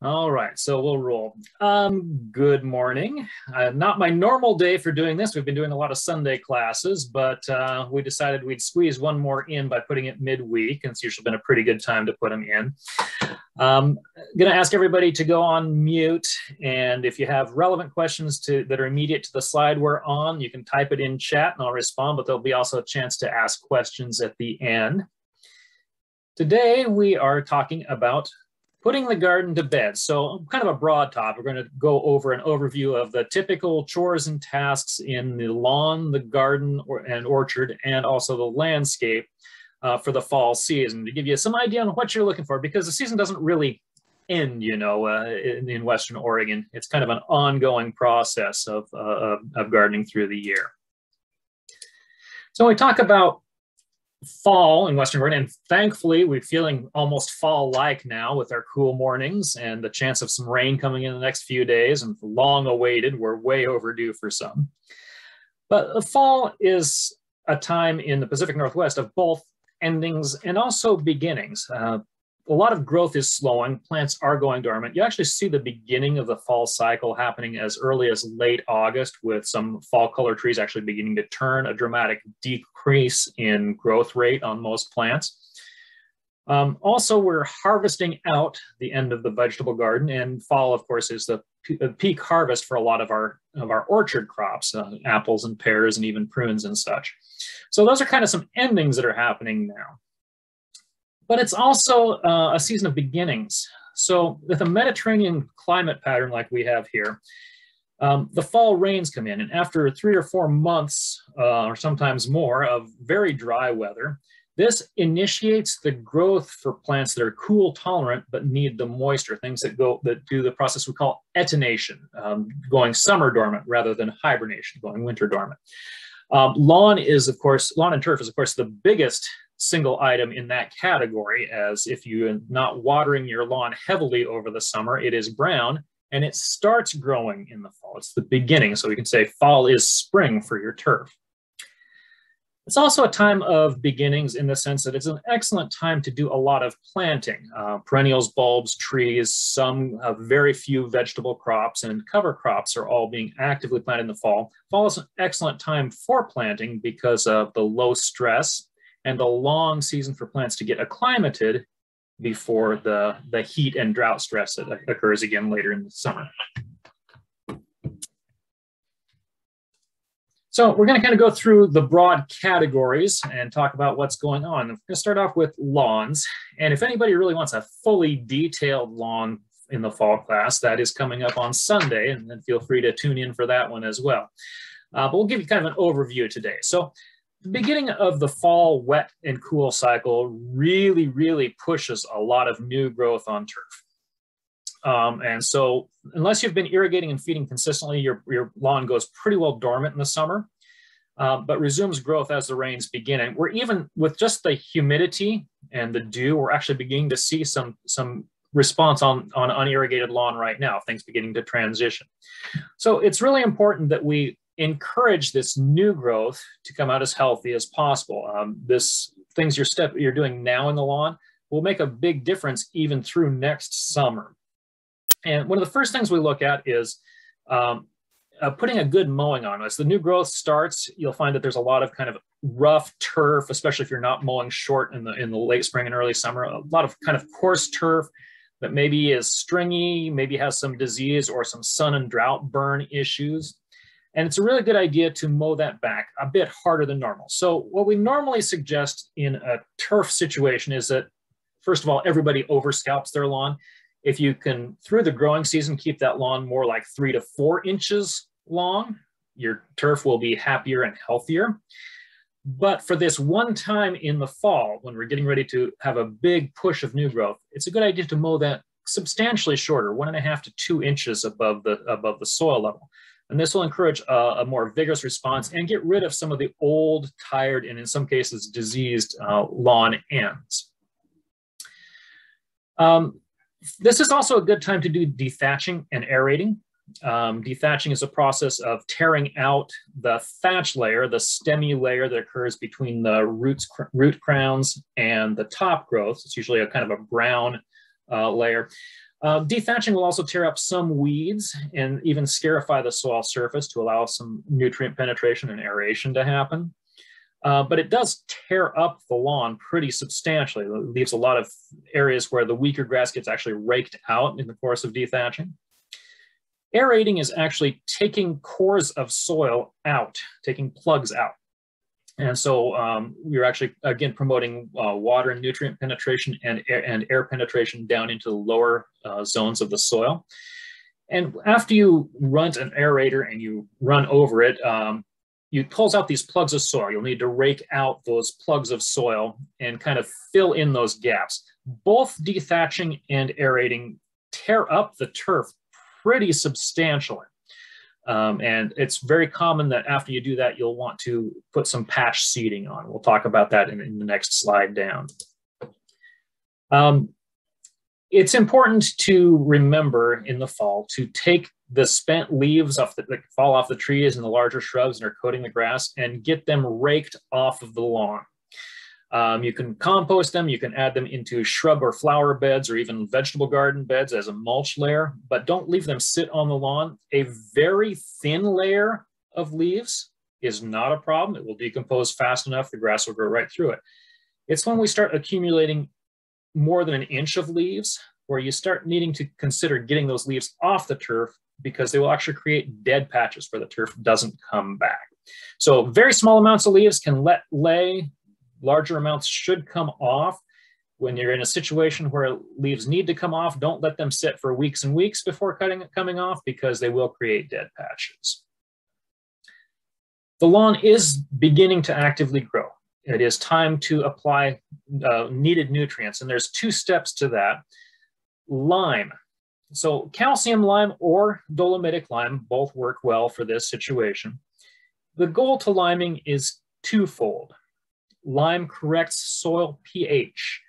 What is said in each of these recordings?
All right, so we'll roll. Um, good morning. Uh, not my normal day for doing this. We've been doing a lot of Sunday classes, but uh, we decided we'd squeeze one more in by putting it midweek, and it's usually been a pretty good time to put them in. Um, going to ask everybody to go on mute, and if you have relevant questions to that are immediate to the slide we're on, you can type it in chat and I'll respond, but there'll be also a chance to ask questions at the end. Today, we are talking about putting the garden to bed. So kind of a broad topic. We're going to go over an overview of the typical chores and tasks in the lawn, the garden or, and orchard, and also the landscape uh, for the fall season to give you some idea on what you're looking for because the season doesn't really end, you know, uh, in, in, Western Oregon. It's kind of an ongoing process of, uh, of gardening through the year. So when we talk about fall in Western Oregon. And thankfully, we're feeling almost fall-like now with our cool mornings and the chance of some rain coming in the next few days and long awaited. We're way overdue for some. But fall is a time in the Pacific Northwest of both endings and also beginnings. Uh, a lot of growth is slowing. Plants are going dormant. You actually see the beginning of the fall cycle happening as early as late August with some fall color trees actually beginning to turn, a dramatic decrease in growth rate on most plants. Um, also, we're harvesting out the end of the vegetable garden and fall, of course, is the peak harvest for a lot of our, of our orchard crops, uh, apples and pears and even prunes and such. So those are kind of some endings that are happening now but it's also uh, a season of beginnings. So with a Mediterranean climate pattern like we have here, um, the fall rains come in and after three or four months uh, or sometimes more of very dry weather, this initiates the growth for plants that are cool tolerant but need the moisture, things that go that do the process we call estivation, um, going summer dormant rather than hibernation, going winter dormant. Um, lawn is, of course, lawn and turf is, of course, the biggest single item in that category as if you're not watering your lawn heavily over the summer, it is brown and it starts growing in the fall. It's the beginning. So we can say fall is spring for your turf. It's also a time of beginnings in the sense that it's an excellent time to do a lot of planting. Uh, perennials, bulbs, trees, some uh, very few vegetable crops and cover crops are all being actively planted in the fall. Fall is an excellent time for planting because of the low stress and the long season for plants to get acclimated before the, the heat and drought stress that occurs again later in the summer. So we're going to kind of go through the broad categories and talk about what's going on. I'm going to start off with lawns. And if anybody really wants a fully detailed lawn in the fall class, that is coming up on Sunday, and then feel free to tune in for that one as well. Uh, but we'll give you kind of an overview today. So the beginning of the fall wet and cool cycle really, really pushes a lot of new growth on turf. Um, and so unless you've been irrigating and feeding consistently, your, your lawn goes pretty well dormant in the summer, uh, but resumes growth as the rains begin. And we're even with just the humidity and the dew, we're actually beginning to see some, some response on, on unirrigated lawn right now, things beginning to transition. So it's really important that we encourage this new growth to come out as healthy as possible. Um, this things you're step you're doing now in the lawn will make a big difference even through next summer. And one of the first things we look at is um, uh, putting a good mowing on. As the new growth starts, you'll find that there's a lot of kind of rough turf, especially if you're not mowing short in the in the late spring and early summer. A lot of kind of coarse turf that maybe is stringy, maybe has some disease or some sun and drought burn issues. And it's a really good idea to mow that back a bit harder than normal. So what we normally suggest in a turf situation is that, first of all, everybody overscalps their lawn. If you can, through the growing season, keep that lawn more like three to four inches long, your turf will be happier and healthier. But for this one time in the fall, when we're getting ready to have a big push of new growth, it's a good idea to mow that substantially shorter, one and a half to two inches above the, above the soil level. And this will encourage a, a, more vigorous response and get rid of some of the old, tired, and in some cases diseased uh, lawn ends. Um, this is also a good time to do dethatching and aerating. Um, dethatching is a process of tearing out the thatch layer, the stemmy layer that occurs between the roots, root crowns and the top growth. It's usually a kind of a brown uh, layer. Uh, dethatching will also tear up some weeds and even scarify the soil surface to allow some nutrient penetration and aeration to happen. Uh, but it does tear up the lawn pretty substantially. It leaves a lot of areas where the weaker grass gets actually raked out in the course of dethatching. Aerating is actually taking cores of soil out, taking plugs out. And so um, we're actually, again, promoting uh, water and nutrient penetration and air, and air penetration down into the lower uh, zones of the soil. And after you run an aerator and you run over it, um, you pulls out these plugs of soil. You'll need to rake out those plugs of soil and kind of fill in those gaps. Both dethatching and aerating tear up the turf pretty substantially. Um, and it's very common that after you do that, you'll want to put some patch seeding on. We'll talk about that in, in the next slide down. Um, it's important to remember in the fall to take the spent leaves off the, that fall off the trees and the larger shrubs and are coating the grass and get them raked off of the lawn. Um, you can compost them, you can add them into shrub or flower beds or even vegetable garden beds as a mulch layer, but don't leave them sit on the lawn. A very thin layer of leaves is not a problem. It will decompose fast enough, the grass will grow right through it. It's when we start accumulating more than an inch of leaves where you start needing to consider getting those leaves off the turf because they will actually create dead patches where the turf doesn't come back. So very small amounts of leaves can let lay larger amounts should come off. When you're in a situation where leaves need to come off, don't let them sit for weeks and weeks before cutting it coming off because they will create dead patches. The lawn is beginning to actively grow. It is time to apply uh, needed nutrients, and there's two steps to that. Lime. So calcium lime or dolomitic lime both work well for this situation. The goal to liming is twofold lime corrects soil pH.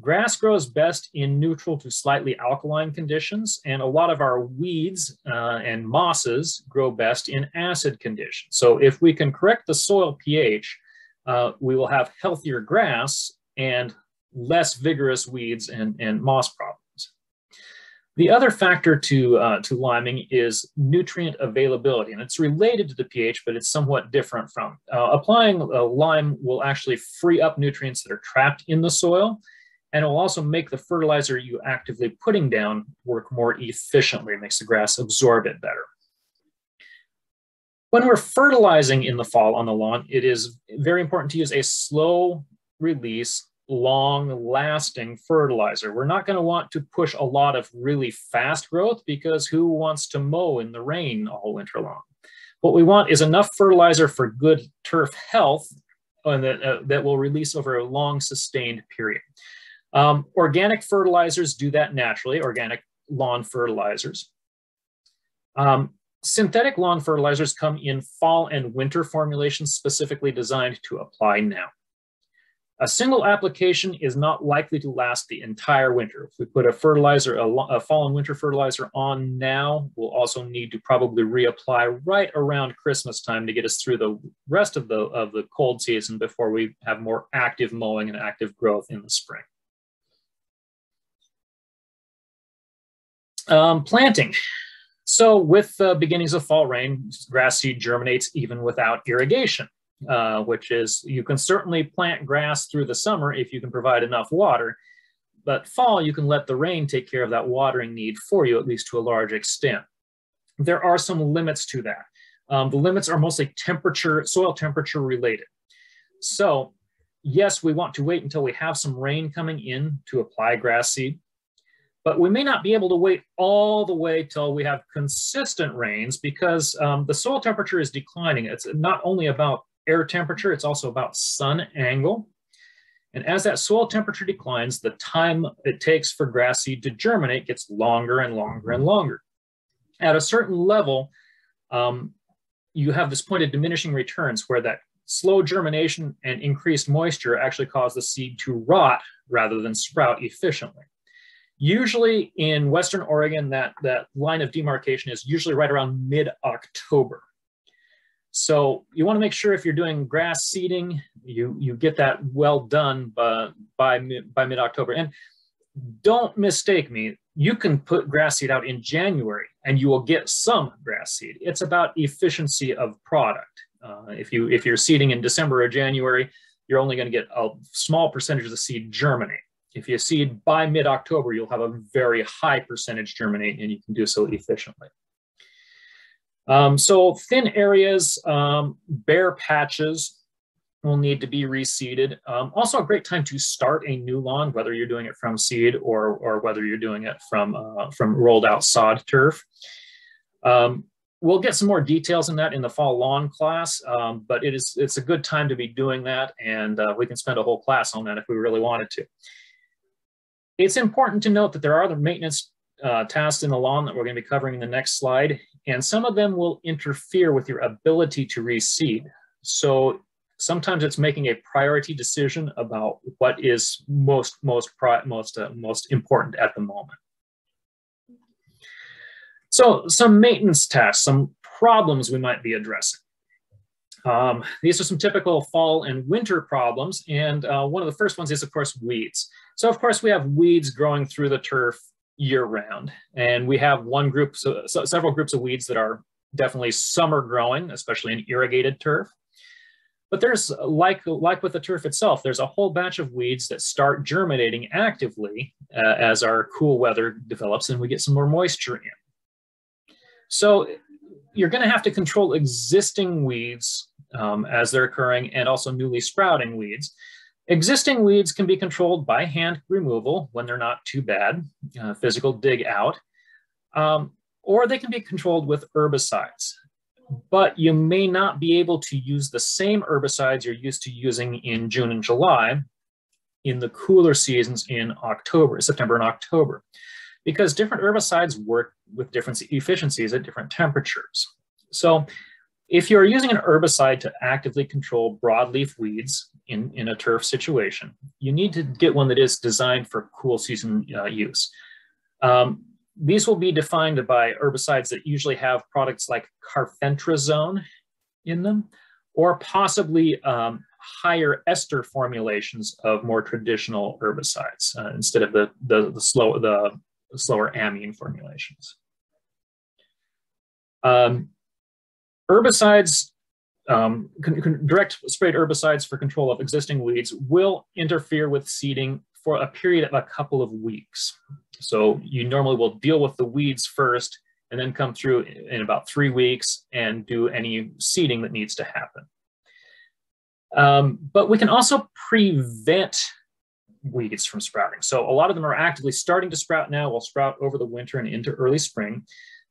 Grass grows best in neutral to slightly alkaline conditions, and a lot of our weeds uh, and mosses grow best in acid conditions. So if we can correct the soil pH, uh, we will have healthier grass and less vigorous weeds and, and moss problems. The other factor to, uh, to liming is nutrient availability, and it's related to the pH, but it's somewhat different from. Uh, applying uh, lime will actually free up nutrients that are trapped in the soil, and it will also make the fertilizer you actively putting down work more efficiently. It makes the grass absorb it better. When we're fertilizing in the fall on the lawn, it is very important to use a slow release long lasting fertilizer. We're not going to want to push a lot of really fast growth because who wants to mow in the rain all winter long? What we want is enough fertilizer for good turf health and that, uh, that will release over a long sustained period. Um, organic fertilizers do that naturally, organic lawn fertilizers. Um, synthetic lawn fertilizers come in fall and winter formulations specifically designed to apply now. A single application is not likely to last the entire winter. If we put a fertilizer, a, a, fall and winter fertilizer on now, we'll also need to probably reapply right around Christmas time to get us through the rest of the, of the cold season before we have more active mowing and active growth in the spring. Um, planting. So with the beginnings of fall rain, grass seed germinates even without irrigation uh, which is you can certainly plant grass through the summer if you can provide enough water. But fall, you can let the rain take care of that watering need for you, at least to a large extent. There are some limits to that. Um, the limits are mostly temperature, soil temperature related. So yes, we want to wait until we have some rain coming in to apply grass seed, but we may not be able to wait all the way till we have consistent rains because um, the soil temperature is declining. It's not only about air temperature, it's also about sun angle. And as that soil temperature declines, the time it takes for grass seed to germinate gets longer and longer and longer. At a certain level, um, you have this point of diminishing returns where that slow germination and increased moisture actually cause the seed to rot rather than sprout efficiently. Usually in Western Oregon, that, that line of demarcation is usually right around mid-October. So you want to make sure if you're doing grass seeding, you, you get that well done by, by, by mid-October. And don't mistake me. You can put grass seed out in January and you will get some grass seed. It's about efficiency of product. Uh, if, you, if you're seeding in December or January, you're only going to get a small percentage of the seed germinate. If you seed by mid-October, you'll have a very high percentage germinate and you can do so efficiently. Um, so thin areas, um, bare patches will need to be reseeded. Um, also a great time to start a new lawn, whether you're doing it from seed or, or whether you're doing it from, uh, from rolled out sod turf. Um, we'll get some more details in that in the fall lawn class, um, but it is, it's a good time to be doing that and uh, we can spend a whole class on that if we really wanted to. It's important to note that there are other maintenance uh, tasks in the lawn that we're going to be covering in the next slide, and some of them will interfere with your ability to reseed. So sometimes it's making a priority decision about what is most most most uh, most important at the moment. So some maintenance tasks, some problems we might be addressing. Um, these are some typical fall and winter problems, and uh, one of the first ones is, of course, weeds. So, of course, we have weeds growing through the turf year round, and we have one group, so, so several groups of weeds that are definitely summer growing, especially in irrigated turf. But there's, like, like with the turf itself, there's a whole batch of weeds that start germinating actively uh, as our cool weather develops and we get some more moisture in. So you're going to have to control existing weeds um, as they're occurring and also newly sprouting weeds. Existing weeds can be controlled by hand removal when they're not too bad, uh, physical dig out, um, or they can be controlled with herbicides. But you may not be able to use the same herbicides you're used to using in June and July in the cooler seasons in October, September and October, because different herbicides work with different efficiencies at different temperatures. So if you're using an herbicide to actively control broadleaf weeds in, in a turf situation, you need to get one that is designed for cool season uh, use. Um, these will be defined by herbicides that usually have products like carfentrazone in them, or possibly um, higher ester formulations of more traditional herbicides uh, instead of the, the, the, slow, the slower amine formulations. Um, Herbicides, um, direct sprayed herbicides for control of existing weeds will interfere with seeding for a period of a couple of weeks. So you normally will deal with the weeds first and then come through in about three weeks and do any seeding that needs to happen. Um, but we can also prevent weeds from sprouting. So a lot of them are actively starting to sprout now, will sprout over the winter and into early spring.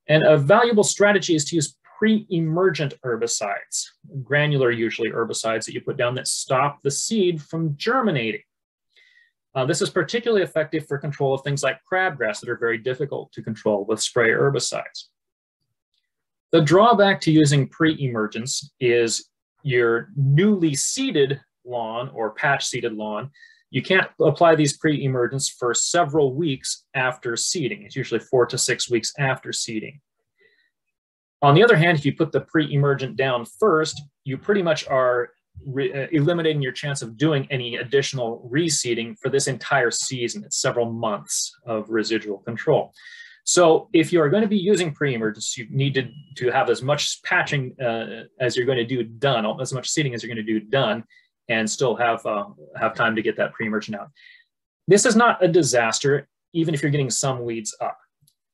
And a valuable strategy is to use pre-emergent herbicides, granular usually herbicides that you put down that stop the seed from germinating. Uh, this is particularly effective for control of things like crabgrass that are very difficult to control with spray herbicides. The drawback to using pre-emergence is your newly seeded lawn or patch seeded lawn, you can't apply these pre-emergence for several weeks after seeding. It's usually four to six weeks after seeding. On the other hand, if you put the pre-emergent down first, you pretty much are uh, eliminating your chance of doing any additional reseeding for this entire season. It's several months of residual control. So if you are going to be using pre-emergence, you need to, to have as much patching uh, as you're going to do done, as much seeding as you're going to do done, and still have, uh, have time to get that pre-emergent out. This is not a disaster, even if you're getting some weeds up.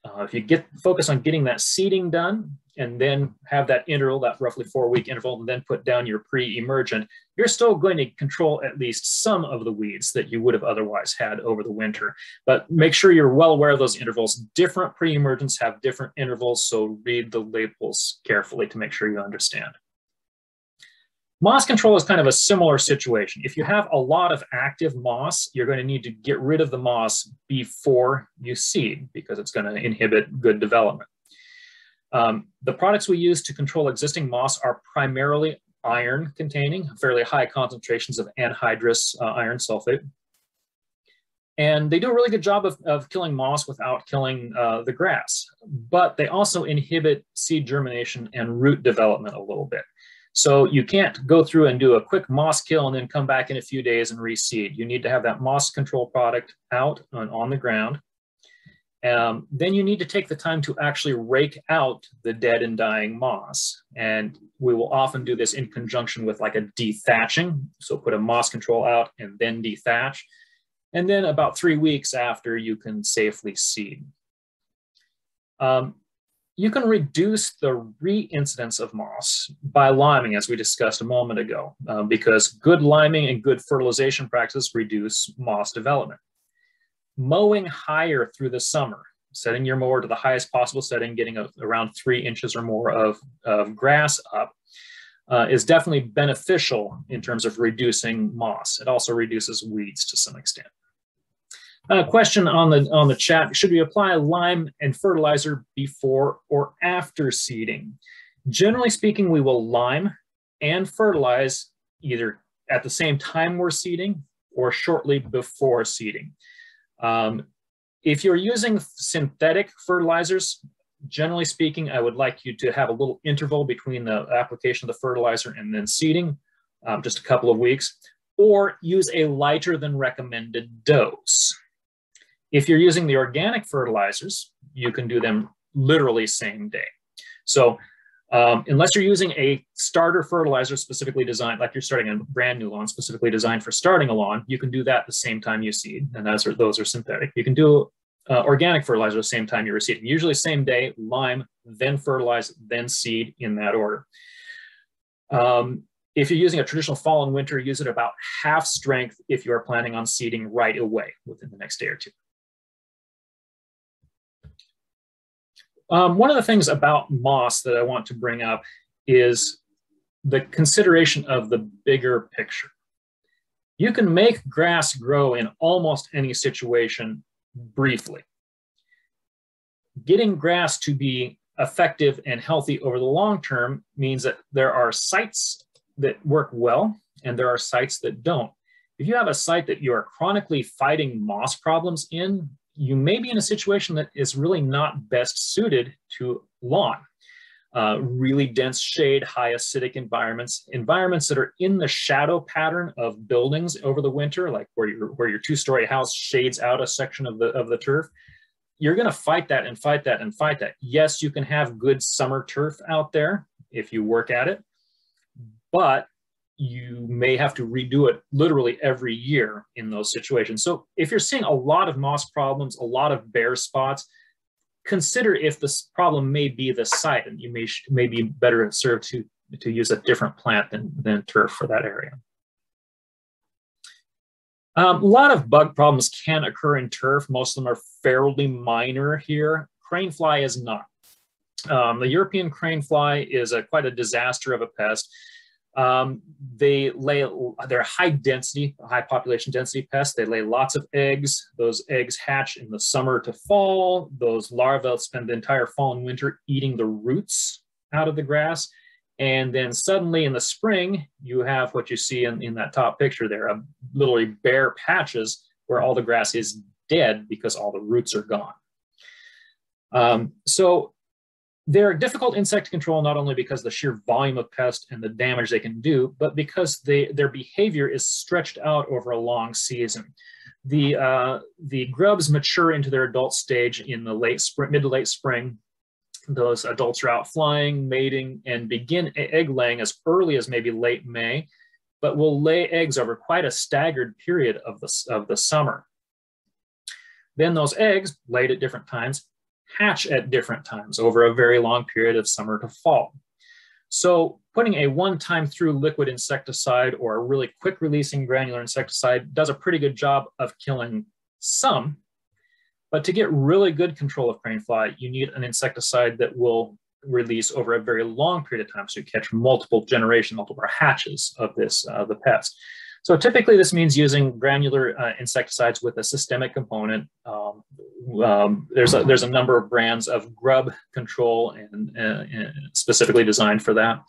Uh, if you get focus on getting that seeding done and then have that interval, that roughly four week interval, and then put down your pre-emergent, you're still going to control at least some of the weeds that you would have otherwise had over the winter. But make sure you're well aware of those intervals. Different pre-emergents have different intervals, so read the labels carefully to make sure you understand. Moss control is kind of a similar situation. If you have a lot of active moss, you're going to need to get rid of the moss before you seed because it's going to inhibit good development. Um, the products we use to control existing moss are primarily iron containing, fairly high concentrations of anhydrous uh, iron sulfate. And they do a really good job of, of killing moss without killing uh, the grass, but they also inhibit seed germination and root development a little bit. So you can't go through and do a quick moss kill and then come back in a few days and reseed. You need to have that moss control product out on, on the ground. Um, then you need to take the time to actually rake out the dead and dying moss. And we will often do this in conjunction with like a dethatching. So put a moss control out and then dethatch. And then about three weeks after, you can safely seed. Um, you can reduce the reincidence of moss by liming, as we discussed a moment ago, um, because good liming and good fertilization practices reduce moss development. Mowing higher through the summer, setting your mower to the highest possible setting, getting a, around three inches or more of, of grass up, uh, is definitely beneficial in terms of reducing moss. It also reduces weeds to some extent. A question on the on the chat: Should we apply lime and fertilizer before or after seeding? Generally speaking, we will lime and fertilize either at the same time we're seeding or shortly before seeding. Um, if you're using synthetic fertilizers, generally speaking, I would like you to have a little interval between the application of the fertilizer and then seeding, um, just a couple of weeks, or use a lighter than recommended dose. If you're using the organic fertilizers, you can do them literally same day. So um, unless you're using a starter fertilizer specifically designed, like you're starting a brand new lawn specifically designed for starting a lawn, you can do that the same time you seed, and those are, those are synthetic. You can do uh, organic fertilizer the same time you're seeding, usually same day, lime, then fertilize, then seed in that order. Um, if you're using a traditional fall and winter, use it about half strength if you are planning on seeding right away within the next day or two. Um, one of the things about moss that I want to bring up is the consideration of the bigger picture. You can make grass grow in almost any situation briefly. Getting grass to be effective and healthy over the long term means that there are sites that work well and there are sites that don't. If you have a site that you are chronically fighting moss problems in, you may be in a situation that is really not best suited to lawn. Uh, really dense shade, high acidic environments, environments that are in the shadow pattern of buildings over the winter, like where your where your two-story house shades out a section of the of the turf. You're going to fight that and fight that and fight that. Yes, you can have good summer turf out there if you work at it, but you may have to redo it literally every year in those situations. So if you're seeing a lot of moss problems, a lot of bare spots, consider if this problem may be the site and you may, may be better served to, to use a different plant than, than turf for that area. Um, a lot of bug problems can occur in turf. Most of them are fairly minor here. Crane fly is not. Um, the European crane fly is a, quite a disaster of a pest. Um, they lay, they're high density, high population density pests. They lay lots of eggs. Those eggs hatch in the summer to fall. Those larvae spend the entire fall and winter eating the roots out of the grass. And then suddenly in the spring, you have what you see in, in that top picture there, a literally bare patches where all the grass is dead because all the roots are gone. Um, so they're difficult insect control not only because the sheer volume of pest and the damage they can do, but because they, their behavior is stretched out over a long season. The, uh, the grubs mature into their adult stage in the late spring, mid to late spring. Those adults are out flying, mating, and begin egg laying as early as maybe late May, but will lay eggs over quite a staggered period of the, of the summer. Then those eggs, laid at different times, hatch at different times over a very long period of summer to fall. So putting a one-time through liquid insecticide or a really quick releasing granular insecticide does a pretty good job of killing some, but to get really good control of crane fly, you need an insecticide that will release over a very long period of time so you catch multiple generation, multiple hatches of this, uh, the pest. So typically this means using granular uh, insecticides with a systemic component. Um, um, there's, a, there's a number of brands of grub control and, uh, and specifically designed for that.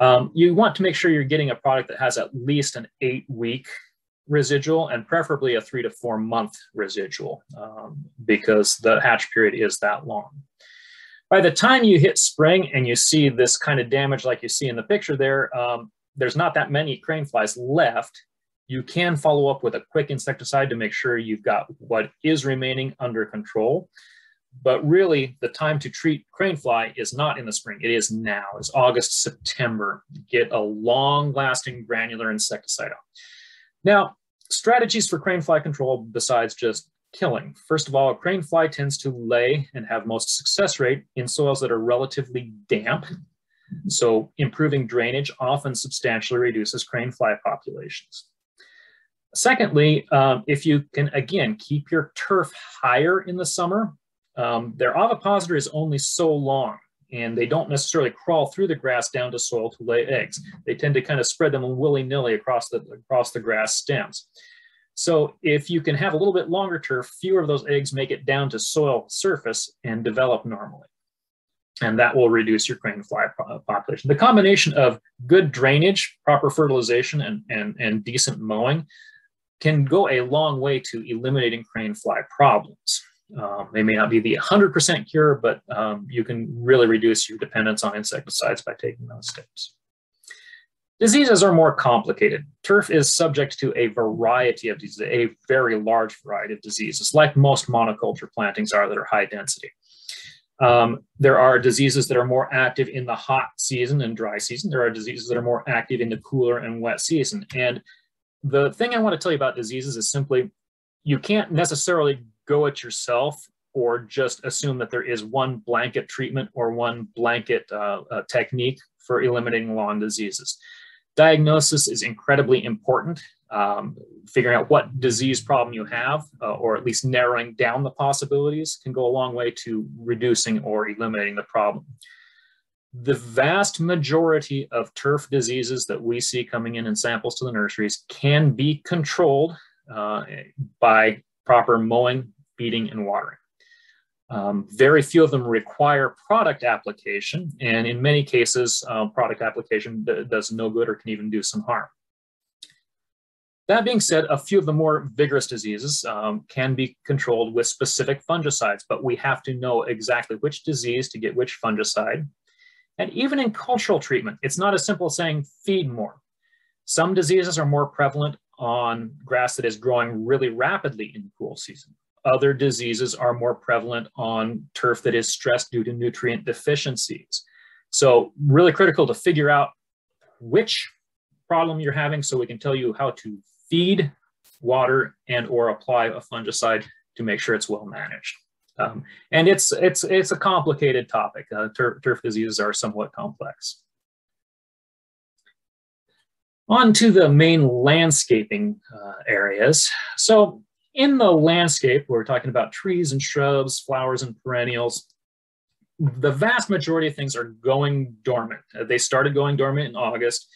Um, you want to make sure you're getting a product that has at least an eight week residual and preferably a three to four month residual um, because the hatch period is that long. By the time you hit spring and you see this kind of damage like you see in the picture there, um, there's not that many crane flies left. You can follow up with a quick insecticide to make sure you've got what is remaining under control. But really, the time to treat crane fly is not in the spring. It is now. It's August, September. Get a long-lasting granular insecticide out. Now, strategies for crane fly control besides just killing. First of all, a crane fly tends to lay and have most success rate in soils that are relatively damp. So improving drainage often substantially reduces crane fly populations. Secondly, um, if you can, again, keep your turf higher in the summer, um, their ovipositor is only so long and they don't necessarily crawl through the grass down to soil to lay eggs. They tend to kind of spread them willy-nilly across the, across the grass stems. So if you can have a little bit longer turf, fewer of those eggs make it down to soil surface and develop normally. And that will reduce your crane fly population. The combination of good drainage, proper fertilization, and, and, and decent mowing can go a long way to eliminating crane fly problems. Um, they may not be the 100% cure, but um, you can really reduce your dependence on insecticides by taking those steps. Diseases are more complicated. Turf is subject to a variety of diseases, a very large variety of diseases, like most monoculture plantings are that are high density. Um, there are diseases that are more active in the hot season and dry season. There are diseases that are more active in the cooler and wet season. And the thing I want to tell you about diseases is simply you can't necessarily go at yourself or just assume that there is one blanket treatment or one blanket uh, uh, technique for eliminating lawn diseases. Diagnosis is incredibly important. Um, figuring out what disease problem you have, uh, or at least narrowing down the possibilities, can go a long way to reducing or eliminating the problem. The vast majority of turf diseases that we see coming in in samples to the nurseries can be controlled uh, by proper mowing, feeding, and watering. Um, very few of them require product application, and in many cases, uh, product application does no good or can even do some harm. That being said, a few of the more vigorous diseases um, can be controlled with specific fungicides, but we have to know exactly which disease to get which fungicide. And even in cultural treatment, it's not as simple as saying feed more. Some diseases are more prevalent on grass that is growing really rapidly in cool season. Other diseases are more prevalent on turf that is stressed due to nutrient deficiencies. So really critical to figure out which problem you're having so we can tell you how to feed, water, and or apply a fungicide to make sure it's well managed. Um, and it's, it's, it's a complicated topic. Uh, turf, turf diseases are somewhat complex. On to the main landscaping uh, areas. So in the landscape, we're talking about trees and shrubs, flowers and perennials. The vast majority of things are going dormant. They started going dormant in August.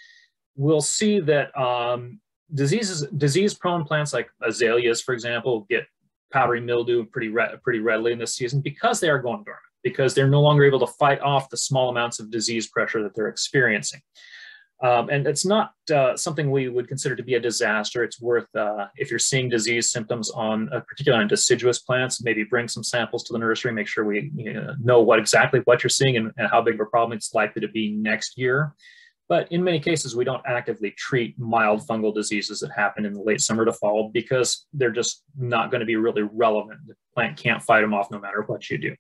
We'll see that um, diseases, disease-prone plants like azaleas, for example, get powdery mildew pretty, re pretty readily in this season because they are going dormant, because they're no longer able to fight off the small amounts of disease pressure that they're experiencing. Um, and it's not uh, something we would consider to be a disaster. It's worth, uh, if you're seeing disease symptoms on, uh, particularly on deciduous plants, maybe bring some samples to the nursery, make sure we you know, know what exactly what you're seeing and, and, how big of a problem it's likely to be next year. But in many cases, we don't actively treat mild fungal diseases that happen in the late summer to fall because they're just not going to be really relevant. The plant can't fight them off no matter what you do.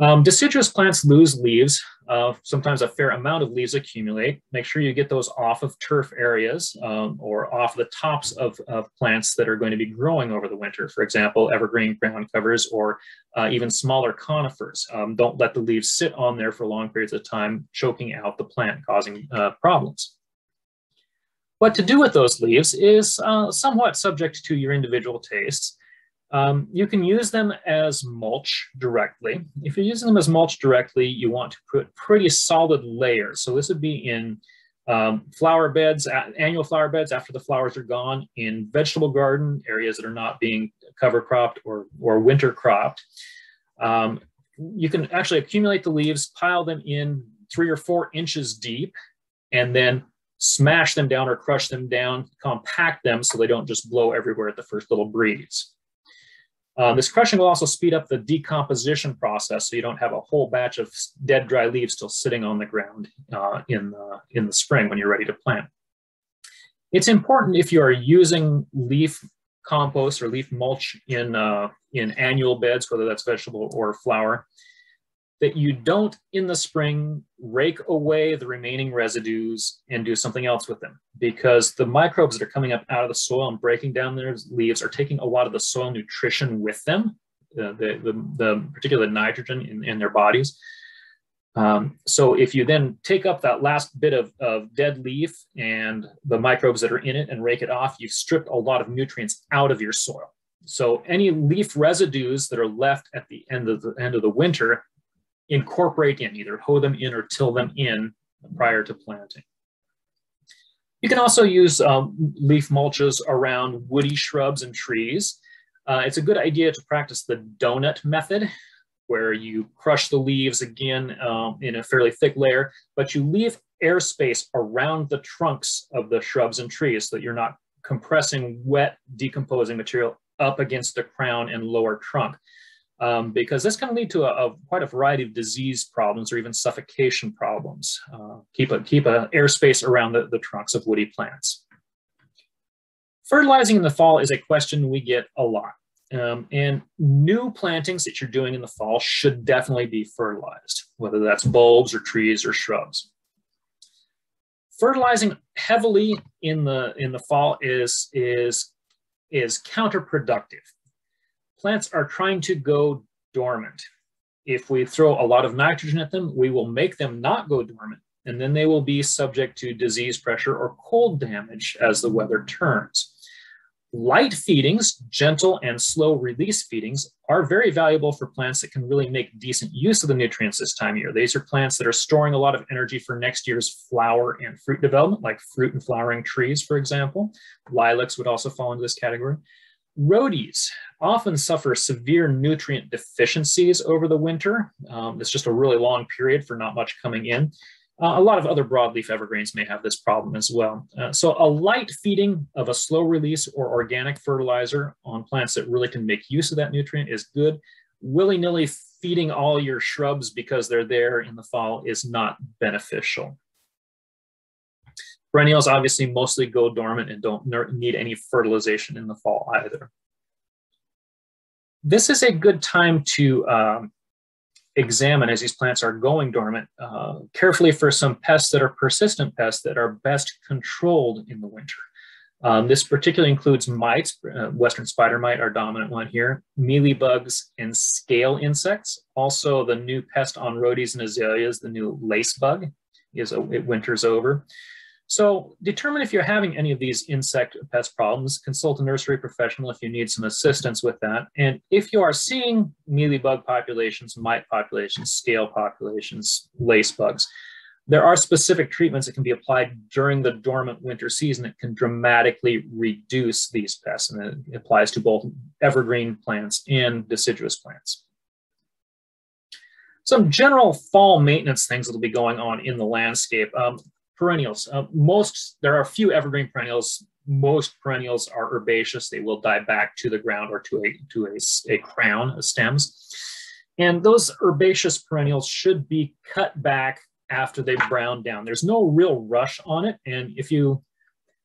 Um, deciduous plants lose leaves. Uh, sometimes a fair amount of leaves accumulate. Make sure you get those off of turf areas um, or off the tops of, of, plants that are going to be growing over the winter. For example, evergreen ground covers or uh, even smaller conifers. Um, don't let the leaves sit on there for long periods of time, choking out the plant, causing uh, problems. What to do with those leaves is uh, somewhat subject to your individual tastes. Um, you can use them as mulch directly. If you're using them as mulch directly, you want to put pretty solid layers. So this would be in um, flower beds, annual flower beds after the flowers are gone, in vegetable garden areas that are not being cover cropped or, or winter cropped. Um, you can actually accumulate the leaves, pile them in three or four inches deep, and then smash them down or crush them down, compact them so they don't just blow everywhere at the first little breeze. Um, this crushing will also speed up the decomposition process so you don't have a whole batch of dead dry leaves still sitting on the ground uh, in, the, in the spring when you're ready to plant. It's important if you are using leaf compost or leaf mulch in, uh, in annual beds, whether that's vegetable or flower, that you don't in the spring rake away the remaining residues and do something else with them because the microbes that are coming up out of the soil and breaking down their leaves are taking a lot of the soil nutrition with them, uh, the, the, the particular nitrogen in, in their bodies. Um, so if you then take up that last bit of, of dead leaf and the microbes that are in it and rake it off, you've stripped a lot of nutrients out of your soil. So any leaf residues that are left at the end of the end of the winter incorporate in, either hoe them in or till them in prior to planting. You can also use um, leaf mulches around woody shrubs and trees. Uh, it's a good idea to practice the donut method, where you crush the leaves again um, in a fairly thick layer, but you leave airspace around the trunks of the shrubs and trees so that you're not compressing wet, decomposing material up against the crown and lower trunk um, because this can lead to a, a, quite a variety of disease problems or even suffocation problems. Uh, keep a keep a airspace around the, the trunks of woody plants. Fertilizing in the fall is a question we get a lot. Um, and new plantings that you're doing in the fall should definitely be fertilized, whether that's bulbs or trees or shrubs. Fertilizing heavily in the in the fall is is is counterproductive plants are trying to go dormant. If we throw a lot of nitrogen at them, we will make them not go dormant, and then they will be subject to disease pressure or cold damage as the weather turns. Light feedings, gentle and slow release feedings, are very valuable for plants that can really make decent use of the nutrients this time of year. These are plants that are storing a lot of energy for next year's flower and fruit development, like fruit and flowering trees, for example. Lilacs would also fall into this category. Rhodies often suffer severe nutrient deficiencies over the winter. Um, it's just a really long period for not much coming in. Uh, a lot of other broadleaf evergreens may have this problem as well. Uh, so a light feeding of a slow release or organic fertilizer on plants that really can make use of that nutrient is good. Willy-nilly feeding all your shrubs because they're there in the fall is not beneficial. Perennials obviously mostly go dormant and don't need any fertilization in the fall either. This is a good time to um, examine as these plants are going dormant uh, carefully for some pests that are persistent pests that are best controlled in the winter. Um, this particularly includes mites, uh, western spider mite, our dominant one here, mealybugs, and scale insects. Also, the new pest on rhodies and azaleas, the new lace bug, is a, it winters over. So determine if you're having any of these insect pest problems, consult a nursery professional if you need some assistance with that. And if you are seeing mealybug populations, mite populations, scale populations, lace bugs, there are specific treatments that can be applied during the dormant winter season that can dramatically reduce these pests. And it applies to both evergreen plants and deciduous plants. Some general fall maintenance things that will be going on in the landscape. Um, perennials. Uh, most, there are a few evergreen perennials. Most perennials are herbaceous. They will die back to the ground or to a, to a, a crown of stems. And those herbaceous perennials should be cut back after they've browned down. There's no real rush on it. And if you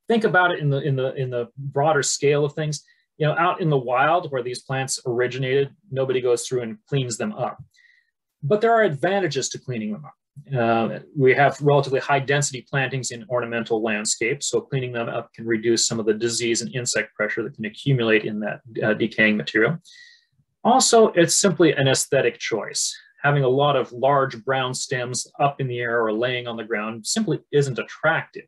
think about it in the, in the, in the broader scale of things, you know, out in the wild where these plants originated, nobody goes through and cleans them up. But there are advantages to cleaning them up. Uh, we have relatively high density plantings in ornamental landscapes, so cleaning them up can reduce some of the disease and insect pressure that can accumulate in that uh, decaying material. Also, it's simply an aesthetic choice. Having a lot of large brown stems up in the air or laying on the ground simply isn't attractive.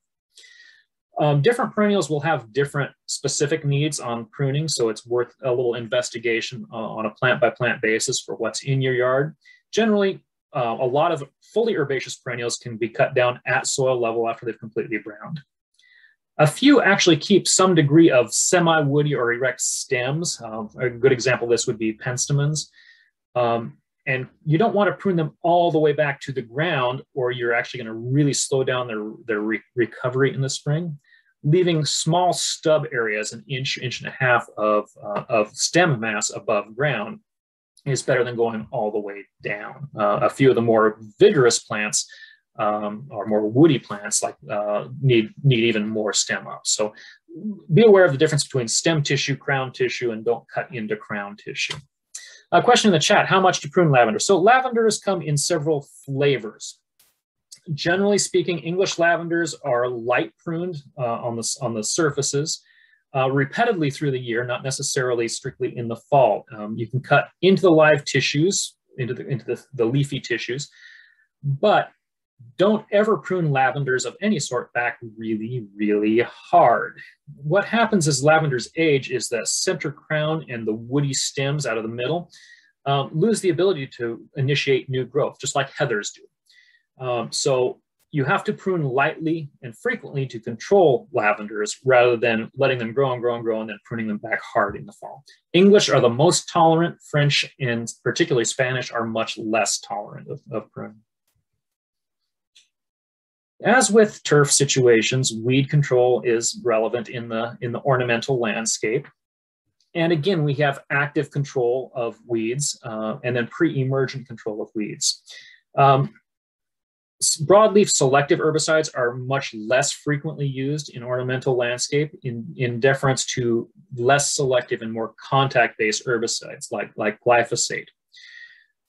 Um, different perennials will have different specific needs on pruning, so it's worth a little investigation uh, on a plant by plant basis for what's in your yard. Generally, uh, a lot of fully herbaceous perennials can be cut down at soil level after they've completely browned. A few actually keep some degree of semi-woody or erect stems. Uh, a good example of this would be penstemons. Um, and you don't want to prune them all the way back to the ground or you're actually going to really slow down their, their re recovery in the spring. leaving small stub areas, an inch, inch and a half of, uh, of stem mass above ground is better than going all the way down. Uh, a few of the more vigorous plants um, or more woody plants like uh, need, need even more stem up. So be aware of the difference between stem tissue, crown tissue, and don't cut into crown tissue. A question in the chat, how much to prune lavender? So lavenders come in several flavors. Generally speaking, English lavenders are light pruned uh, on, the, on the surfaces uh, repetitively through the year, not necessarily strictly in the fall. Um, you can cut into the live tissues, into the, into the, the leafy tissues, but don't ever prune lavenders of any sort back really, really hard. What happens as lavenders age is the center crown and the woody stems out of the middle um, lose the ability to initiate new growth, just like heathers do. Um, so you have to prune lightly and frequently to control lavenders rather than letting them grow and grow and grow and then pruning them back hard in the fall. English are the most tolerant, French and particularly Spanish are much less tolerant of, of pruning. As with turf situations, weed control is relevant in the, in the ornamental landscape. And again, we have active control of weeds uh, and then pre-emergent control of weeds. Um, broadleaf selective herbicides are much less frequently used in ornamental landscape in, in deference to less selective and more contact-based herbicides like, like glyphosate.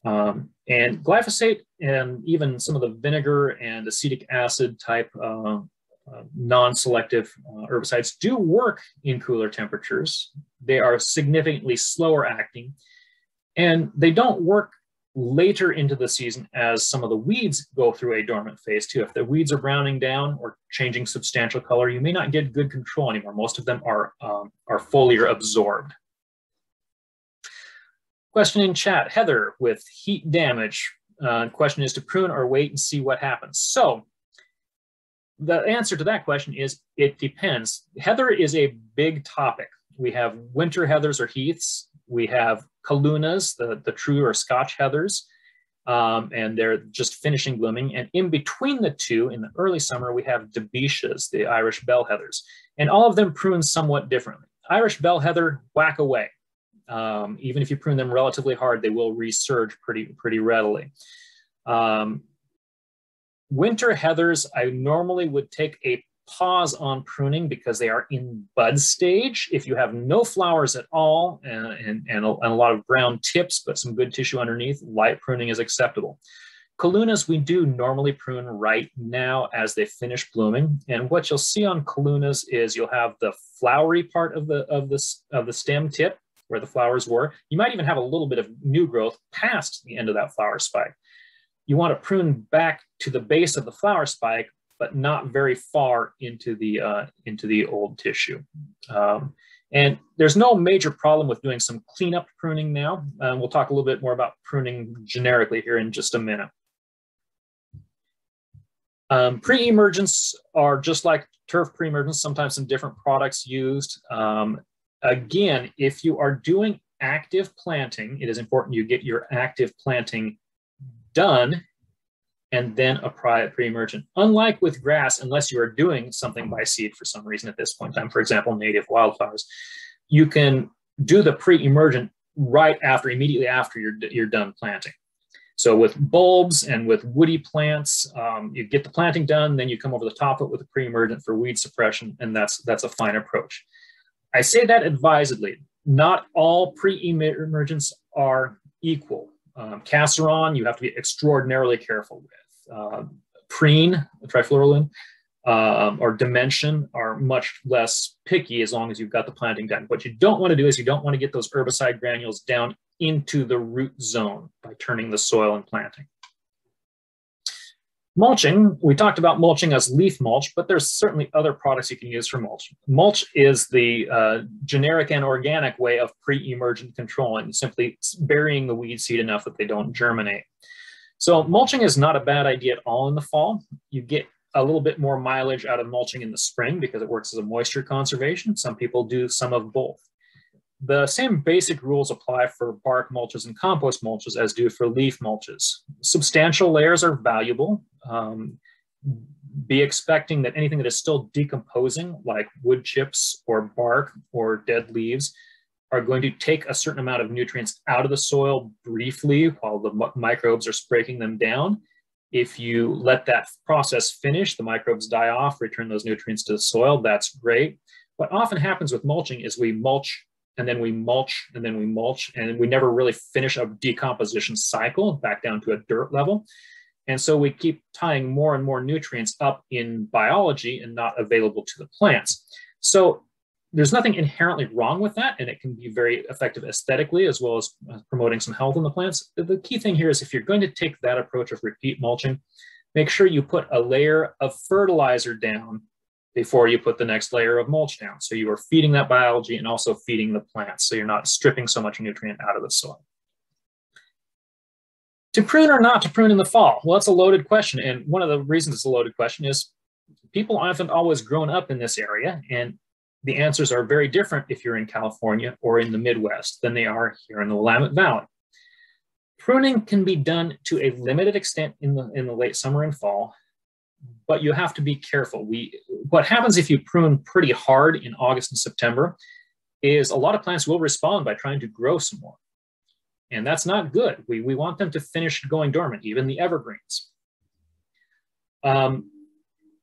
Um, and glyphosate and even some of the vinegar and acetic acid type uh, uh, non-selective uh, herbicides do work in cooler temperatures. They are significantly slower acting and they don't work later into the season as some of the weeds go through a dormant phase too. If the weeds are browning down or changing substantial color, you may not get good control anymore. Most of them are, um, are foliar absorbed. Question in chat, Heather with heat damage. Uh, question is to prune or wait and see what happens. So the answer to that question is it depends. Heather is a big topic. We have winter heathers or heaths. We have callunas, the, the true or scotch heathers, um, and they're just finishing blooming. And in between the two, in the early summer, we have Daboecias, the Irish bell heathers, and all of them prune somewhat differently. Irish bell heather, whack away. Um, even if you prune them relatively hard, they will resurge pretty, pretty readily. Um, winter heathers, I normally would take a pause on pruning because they are in bud stage. If you have no flowers at all and, and, and, a, and a lot of brown tips, but some good tissue underneath, light pruning is acceptable. Callunas, we do normally prune right now as they finish blooming. And what you'll see on callunas is you'll have the flowery part of the, of, the, of the stem tip where the flowers were. You might even have a little bit of new growth past the end of that flower spike. You want to prune back to the base of the flower spike but not very far into the, uh, into the old tissue. Um, and there's no major problem with doing some cleanup pruning now. Um, we'll talk a little bit more about pruning generically here in just a minute. Um, pre-emergence are just like turf pre-emergence, sometimes some different products used. Um, again, if you are doing active planting, it is important you get your active planting done and then apply it pre-emergent. Unlike with grass, unless you are doing something by seed for some reason at this point in time, for example, native wildflowers, you can do the pre-emergent right after, immediately after you're, you're done planting. So with bulbs and with woody plants, um, you get the planting done, then you come over the top of it with a pre-emergent for weed suppression, and that's, that's a fine approach. I say that advisedly. Not all pre-emergents are equal. Um, Casoron, you have to be extraordinarily careful with uh, preen, trifluralin, um, or dimension are much less picky as long as you've got the planting done. What you don't want to do is you don't want to get those herbicide granules down into the root zone by turning the soil and planting. Mulching, we talked about mulching as leaf mulch, but there's certainly other products you can use for mulch. Mulch is the uh, generic and organic way of pre-emergent control and simply burying the weed seed enough that they don't germinate. So mulching is not a bad idea at all in the fall. You get a little bit more mileage out of mulching in the spring because it works as a moisture conservation. Some people do some of both. The same basic rules apply for bark mulches and compost mulches as do for leaf mulches. Substantial layers are valuable. Um, be expecting that anything that is still decomposing, like wood chips or bark or dead leaves, are going to take a certain amount of nutrients out of the soil briefly while the microbes are breaking them down. If you let that process finish, the microbes die off, return those nutrients to the soil, that's great. What often happens with mulching is we mulch and then we mulch and then we mulch and we never really finish a decomposition cycle back down to a dirt level. And so we keep tying more and more nutrients up in biology and not available to the plants. So there's nothing inherently wrong with that, and it can be very effective aesthetically as well as uh, promoting some health in the plants. The key thing here is if you're going to take that approach of repeat mulching, make sure you put a layer of fertilizer down before you put the next layer of mulch down. So you are feeding that biology and also feeding the plants. So you're not stripping so much nutrient out of the soil. To prune or not to prune in the fall? Well, that's a loaded question. And one of the reasons it's a loaded question is people haven't always grown up in this area. And the answers are very different if you're in California or in the Midwest than they are here in the Willamette Valley. Pruning can be done to a limited extent in the, in the late summer and fall, but you have to be careful. We, what happens if you prune pretty hard in August and September is a lot of plants will respond by trying to grow some more. And that's not good. We, we want them to finish going dormant, even the evergreens. Um,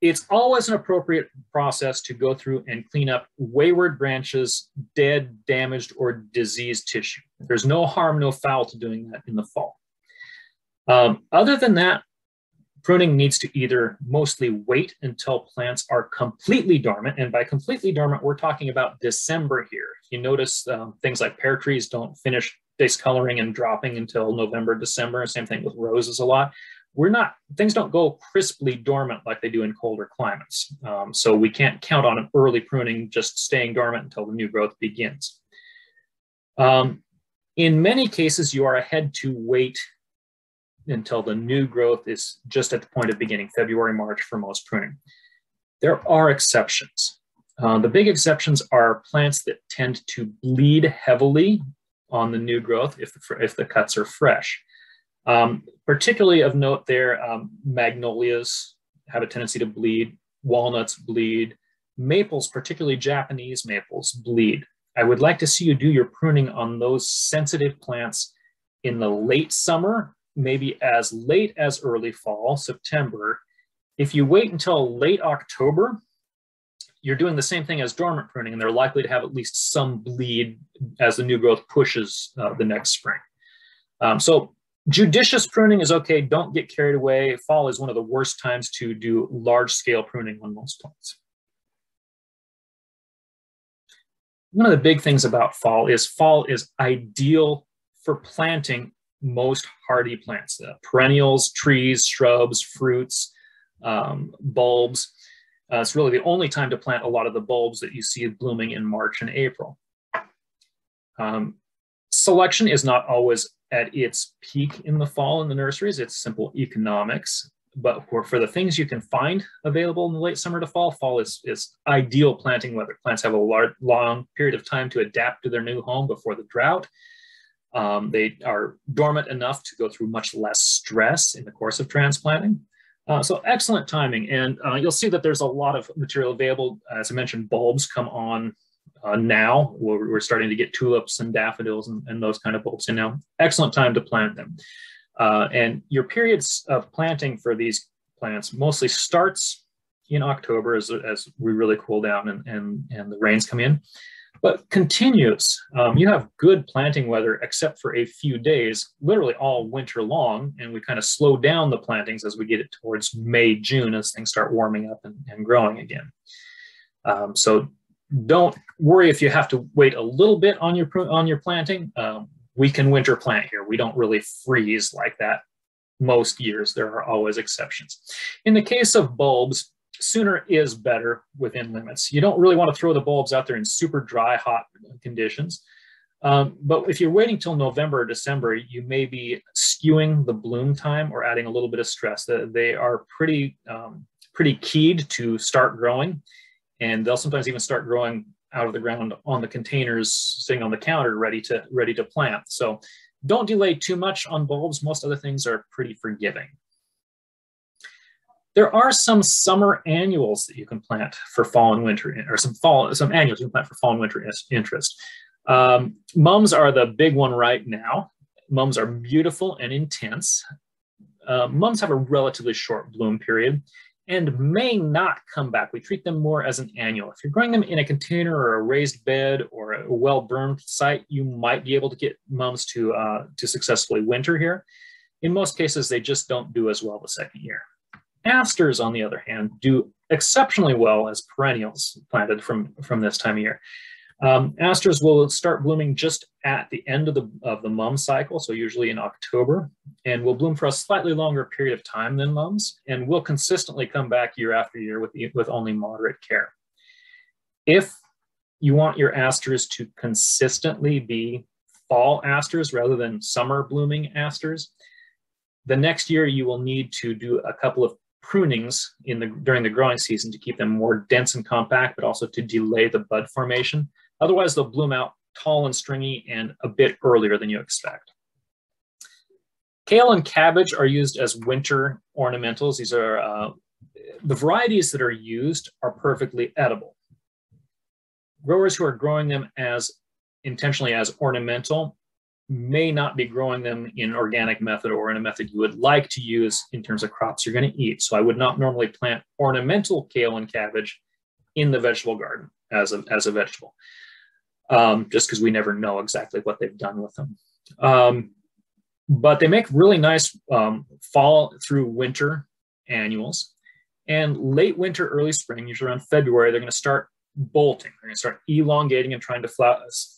it's always an appropriate process to go through and clean up wayward branches, dead, damaged, or diseased tissue. There's no harm, no foul to doing that in the fall. Um, other than that, pruning needs to either mostly wait until plants are completely dormant, and by completely dormant, we're talking about December here. You notice um, things like pear trees don't finish discoloring and dropping until November, December. Same thing with roses a lot we're not things don't go crisply dormant like they do in colder climates. Um, so we can't count on early pruning just staying dormant until the new growth begins. Um, in many cases, you are ahead to wait until the new growth is just at the point of beginning, February, March for most pruning. There are exceptions. Uh, the big exceptions are plants that tend to bleed heavily on the new growth if the, if the cuts are fresh. Um, particularly of note there, um, magnolias have a tendency to bleed, walnuts bleed, maples, particularly Japanese maples, bleed. I would like to see you do your pruning on those sensitive plants in the late summer, maybe as late as early fall, September. If you wait until late October, you're doing the same thing as dormant pruning, and they're likely to have at least some bleed as the new growth pushes uh, the next spring. Um, so Judicious pruning is okay. Don't get carried away. Fall is one of the worst times to do large scale pruning on most plants. One of the big things about fall is fall is ideal for planting most hardy plants, uh, perennials, trees, shrubs, fruits, um, bulbs. Uh, it's really the only time to plant a lot of the bulbs that you see blooming in March and April. Um, selection is not always at its peak in the fall in the nurseries. It's simple economics. But for, for the things you can find available in the late summer to fall, fall is, is ideal planting weather. Plants have a large, long period of time to adapt to their new home before the drought. Um, they are dormant enough to go through much less stress in the course of transplanting. Uh, so excellent timing. And uh, you'll see that there's a lot of material available. As I mentioned, bulbs come on uh, now. We're, we're, starting to get tulips and daffodils and, and, those kind of bulbs in now. Excellent time to plant them. Uh, and your periods of planting for these plants mostly starts in October as, as we really cool down and, and, and the rains come in, but continues. Um, you have good planting weather except for a few days, literally all winter long, and we kind of slow down the plantings as we get it towards May, June as things start warming up and, and growing again. Um, so don't worry if you have to wait a little bit on your on your planting. Um, we can winter plant here. We don't really freeze like that most years. There are always exceptions. In the case of bulbs, sooner is better within limits. You don't really want to throw the bulbs out there in super dry, hot conditions. Um, but if you're waiting till November or December, you may be skewing the bloom time or adding a little bit of stress. They are pretty, um, pretty keyed to start growing and they'll sometimes even start growing out of the ground on the containers sitting on the counter ready to ready to plant so don't delay too much on bulbs most other things are pretty forgiving There are some summer annuals that you can plant for fall and winter, or some fall, some annuals you can plant for fall and winter interest. Um, mums are the big one right now. Mums are beautiful and intense. Uh, mums have a relatively short bloom period and may not come back. We treat them more as an annual. If you're growing them in a container or a raised bed or a well-burned site, you might be able to get mums to, uh, to successfully winter here. In most cases, they just don't do as well the second year. Asters, on the other hand, do exceptionally well as perennials planted from, from this time of year. Um, asters will start blooming just at the end of the, of the mum cycle, so usually in October, and will bloom for a slightly longer period of time than mums, and will consistently come back year after year with, with only moderate care. If you want your asters to consistently be fall asters rather than summer blooming asters, the next year you will need to do a couple of prunings in the during the growing season to keep them more dense and compact, but also to delay the bud formation. Otherwise, they'll bloom out tall and stringy and a bit earlier than you expect. Kale and cabbage are used as winter ornamentals. These are uh, the varieties that are used are perfectly edible. Growers who are growing them as intentionally as ornamental may not be growing them in organic method or in a method you would like to use in terms of crops you're going to eat. So I would not normally plant ornamental kale and cabbage in the vegetable garden as a, as a vegetable um, just because we never know exactly what they've done with them. Um, but they make really nice um, fall through winter annuals. And late winter, early spring, usually around February, they're going to start bolting. They're going to start elongating and trying to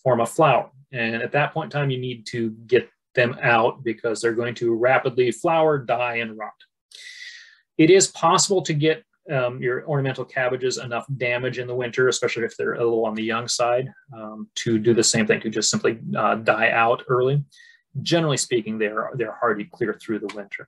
form a flower. And at that point in time, you need to get them out because they're going to rapidly flower, die, and rot. It is possible to get um, your ornamental cabbages enough damage in the winter, especially if they're a little on the young side, um, to do the same thing, to just simply uh, die out early. Generally speaking, they're, they're hardy clear through the winter.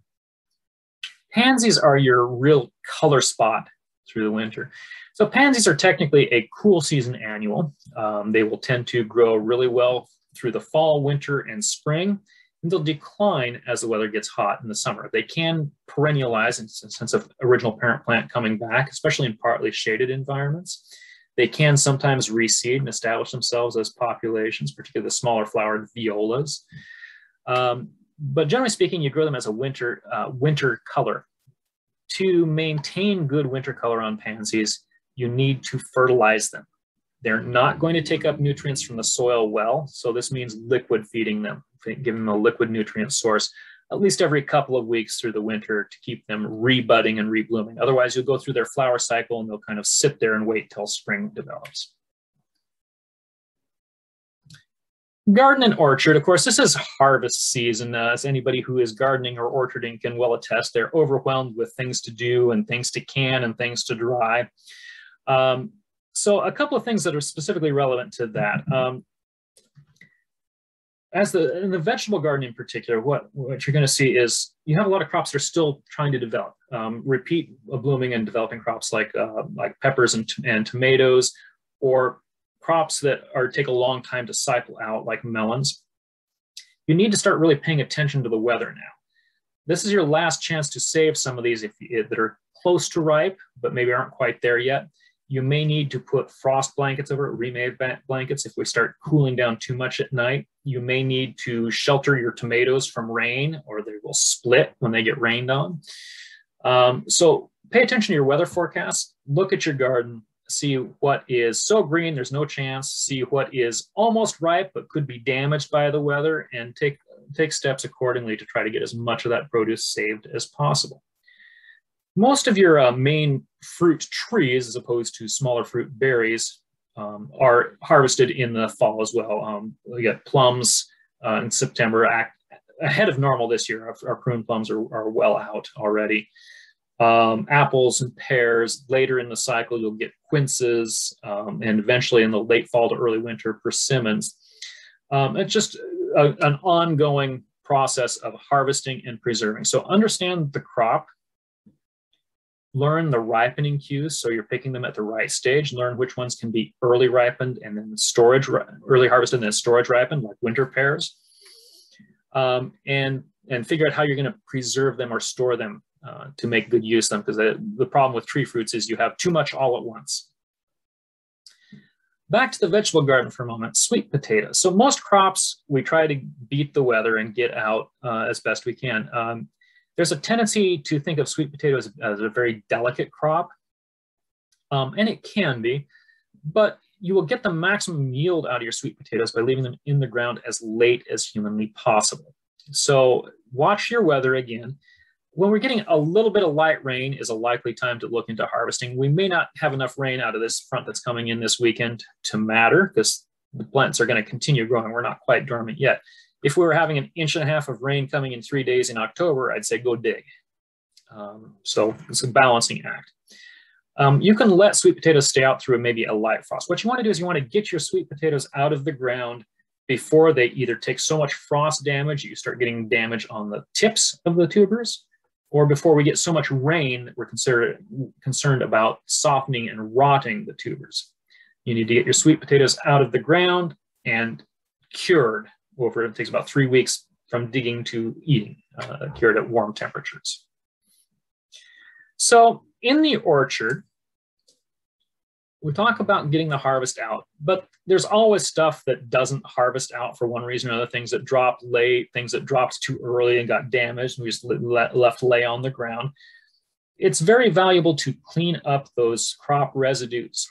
Pansies are your real color spot through the winter. So pansies are technically a cool season annual. Um, they will tend to grow really well through the fall, winter, and spring and they'll decline as the weather gets hot in the summer. They can perennialize in the sense of original parent plant coming back, especially in partly shaded environments. They can sometimes reseed and establish themselves as populations, particularly the smaller flowered violas. Um, but generally speaking, you grow them as a winter, uh, winter color. To maintain good winter color on pansies, you need to fertilize them. They're not going to take up nutrients from the soil well, so this means liquid feeding them giving them a liquid nutrient source at least every couple of weeks through the winter to keep them rebudding and reblooming. Otherwise, you'll go through their flower cycle and they'll kind of sit there and wait till spring develops. Garden and orchard, of course, this is harvest season. Uh, as anybody who is gardening or orcharding can well attest, they're overwhelmed with things to do and things to can and things to dry. Um, so a couple of things that are specifically relevant to that. Um, as the in the vegetable garden in particular, what what you're going to see is you have a lot of crops that are still trying to develop, um, repeat blooming and developing crops like uh, like peppers and, and tomatoes, or crops that are take a long time to cycle out like melons. You need to start really paying attention to the weather now. This is your last chance to save some of these if, if that are close to ripe, but maybe aren't quite there yet. You may need to put frost blankets over it, Reemay blankets if we start cooling down too much at night. You may need to shelter your tomatoes from rain or they will split when they get rained on. Um, so pay attention to your weather forecast, look at your garden, see what is so green there's no chance, see what is almost ripe but could be damaged by the weather and take, take steps accordingly to try to get as much of that produce saved as possible. Most of your uh, main fruit trees, as opposed to smaller fruit berries, um, are harvested in the fall as well. Um, we get plums uh, in September, act, ahead of normal this year. Our, our prune plums are, are, well out already. Um, apples and pears. Later in the cycle, you'll get quinces, um, and eventually in the late fall to early winter, persimmons. Um, it's just a, an ongoing process of harvesting and preserving. So understand the crop learn the ripening cues so you're picking them at the right stage learn which ones can be early ripened and then storage early harvested and then storage ripened like winter pears um, and and figure out how you're going to preserve them or store them uh, to make good use of them because the, the problem with tree fruits is you have too much all at once. Back to the vegetable garden for a moment, sweet potatoes. So most crops, we try to beat the weather and get out uh, as best we can. Um, there's a tendency to think of sweet potatoes as a very delicate crop, um, and it can be, but you will get the maximum yield out of your sweet potatoes by leaving them in the ground as late as humanly possible. So watch your weather again when we're getting a little bit of light rain is a likely time to look into harvesting. We may not have enough rain out of this front that's coming in this weekend to matter because the plants are going to continue growing. We're not quite dormant yet. If we were having an inch and a half of rain coming in three days in October, I'd say go dig. Um, so it's a balancing act. Um, you can let sweet potatoes stay out through maybe a light frost. What you want to do is you want to get your sweet potatoes out of the ground before they either take so much frost damage, you start getting damage on the tips of the tubers, or before we get so much rain that we're concerned about softening and rotting the tubers. You need to get your sweet potatoes out of the ground and cured over, it takes about three weeks from digging to eating, uh, cured at warm temperatures. So in the orchard, we talk about getting the harvest out, but there's always stuff that doesn't harvest out for one reason or other, things that dropped late, things that dropped too early and got damaged, and we just let, left lay on the ground. It's very valuable to clean up those crop residues.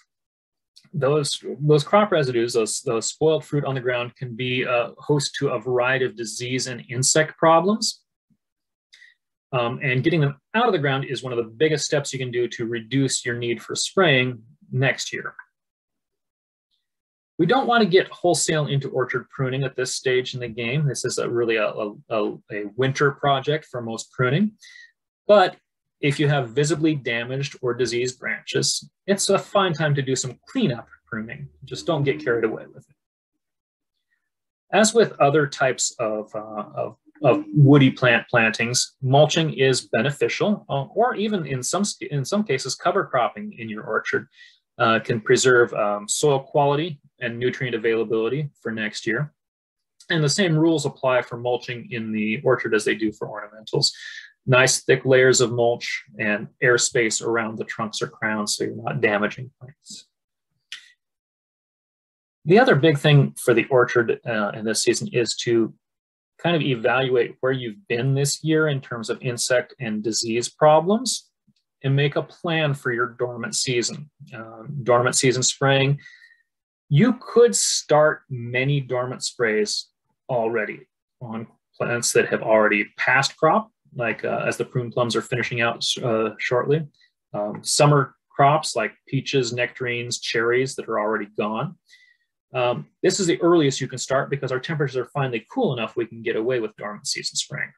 Those, those crop residues, those, those spoiled fruit on the ground can be a host to a variety of disease and insect problems. Um, and getting them out of the ground is one of the biggest steps you can do to reduce your need for spraying next year. We don't want to get wholesale into orchard pruning at this stage in the game. This is a really a, a, a winter project for most pruning. But if you have visibly damaged or diseased branches, it's a fine time to do some cleanup pruning. Just don't get carried away with it. As with other types of, uh, of, of, woody plant plantings, mulching is beneficial, uh, or even in some, in some cases, cover cropping in your orchard uh, can preserve um, soil quality and nutrient availability for next year. And the same rules apply for mulching in the orchard as they do for ornamentals. Nice thick layers of mulch and airspace around the trunks or crowns so you're not damaging plants. The other big thing for the orchard uh, in this season is to kind of evaluate where you've been this year in terms of insect and disease problems and make a plan for your dormant season. Um, dormant season spraying, you could start many dormant sprays already on plants that have already passed crop, like uh, as the prune plums are finishing out uh, shortly. Um, summer crops like peaches, nectarines, cherries that are already gone. Um, this is the earliest you can start because our temperatures are finally cool enough we can get away with dormant season spraying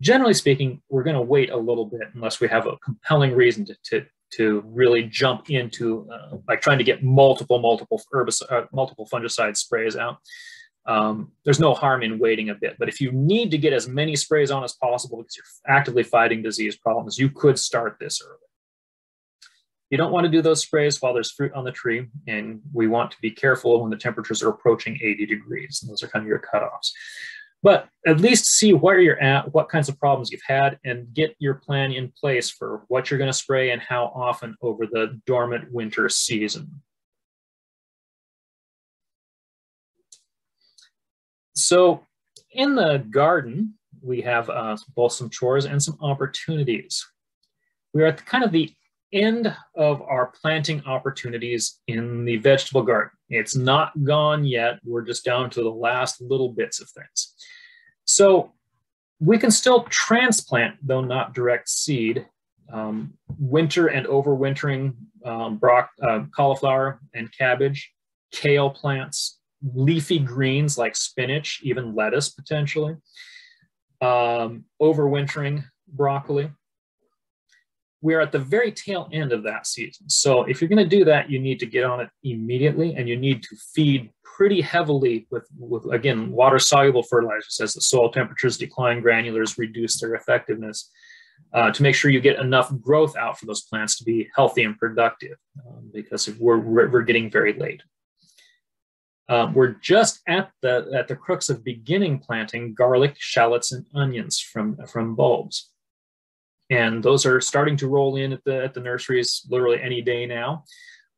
generally speaking, we're going to wait a little bit unless we have a compelling reason to, to, to really jump into uh, like trying to get multiple, multiple herbicide, uh, multiple fungicide sprays out. Um, there's no harm in waiting a bit, but if you need to get as many sprays on as possible because you're actively fighting disease problems, you could start this early. You don't want to do those sprays while there's fruit on the tree, and we want to be careful when the temperatures are approaching 80 degrees. And those are kind of your cutoffs but at least see where you're at, what kinds of problems you've had, and get your plan in place for what you're going to spray and how often over the dormant winter season. So in the garden, we have uh, both some chores and some opportunities. We're at the, kind of the end of our planting opportunities in the vegetable garden. It's not gone yet. We're just down to the last little bits of things. So we can still transplant, though not direct seed, um, winter and overwintering um, brock, uh, cauliflower and cabbage, kale plants, leafy greens like spinach, even lettuce potentially, um, overwintering broccoli we're at the very tail end of that season. So if you're going to do that, you need to get on it immediately and you need to feed pretty heavily with, with again, water soluble fertilizers as the soil temperatures decline, granulars reduce their effectiveness uh, to make sure you get enough growth out for those plants to be healthy and productive um, because we're, we're getting very late. Um, we're just at the, at the crux of beginning planting garlic, shallots, and onions from, from bulbs. And those are starting to roll in at the, at the nurseries literally any day now.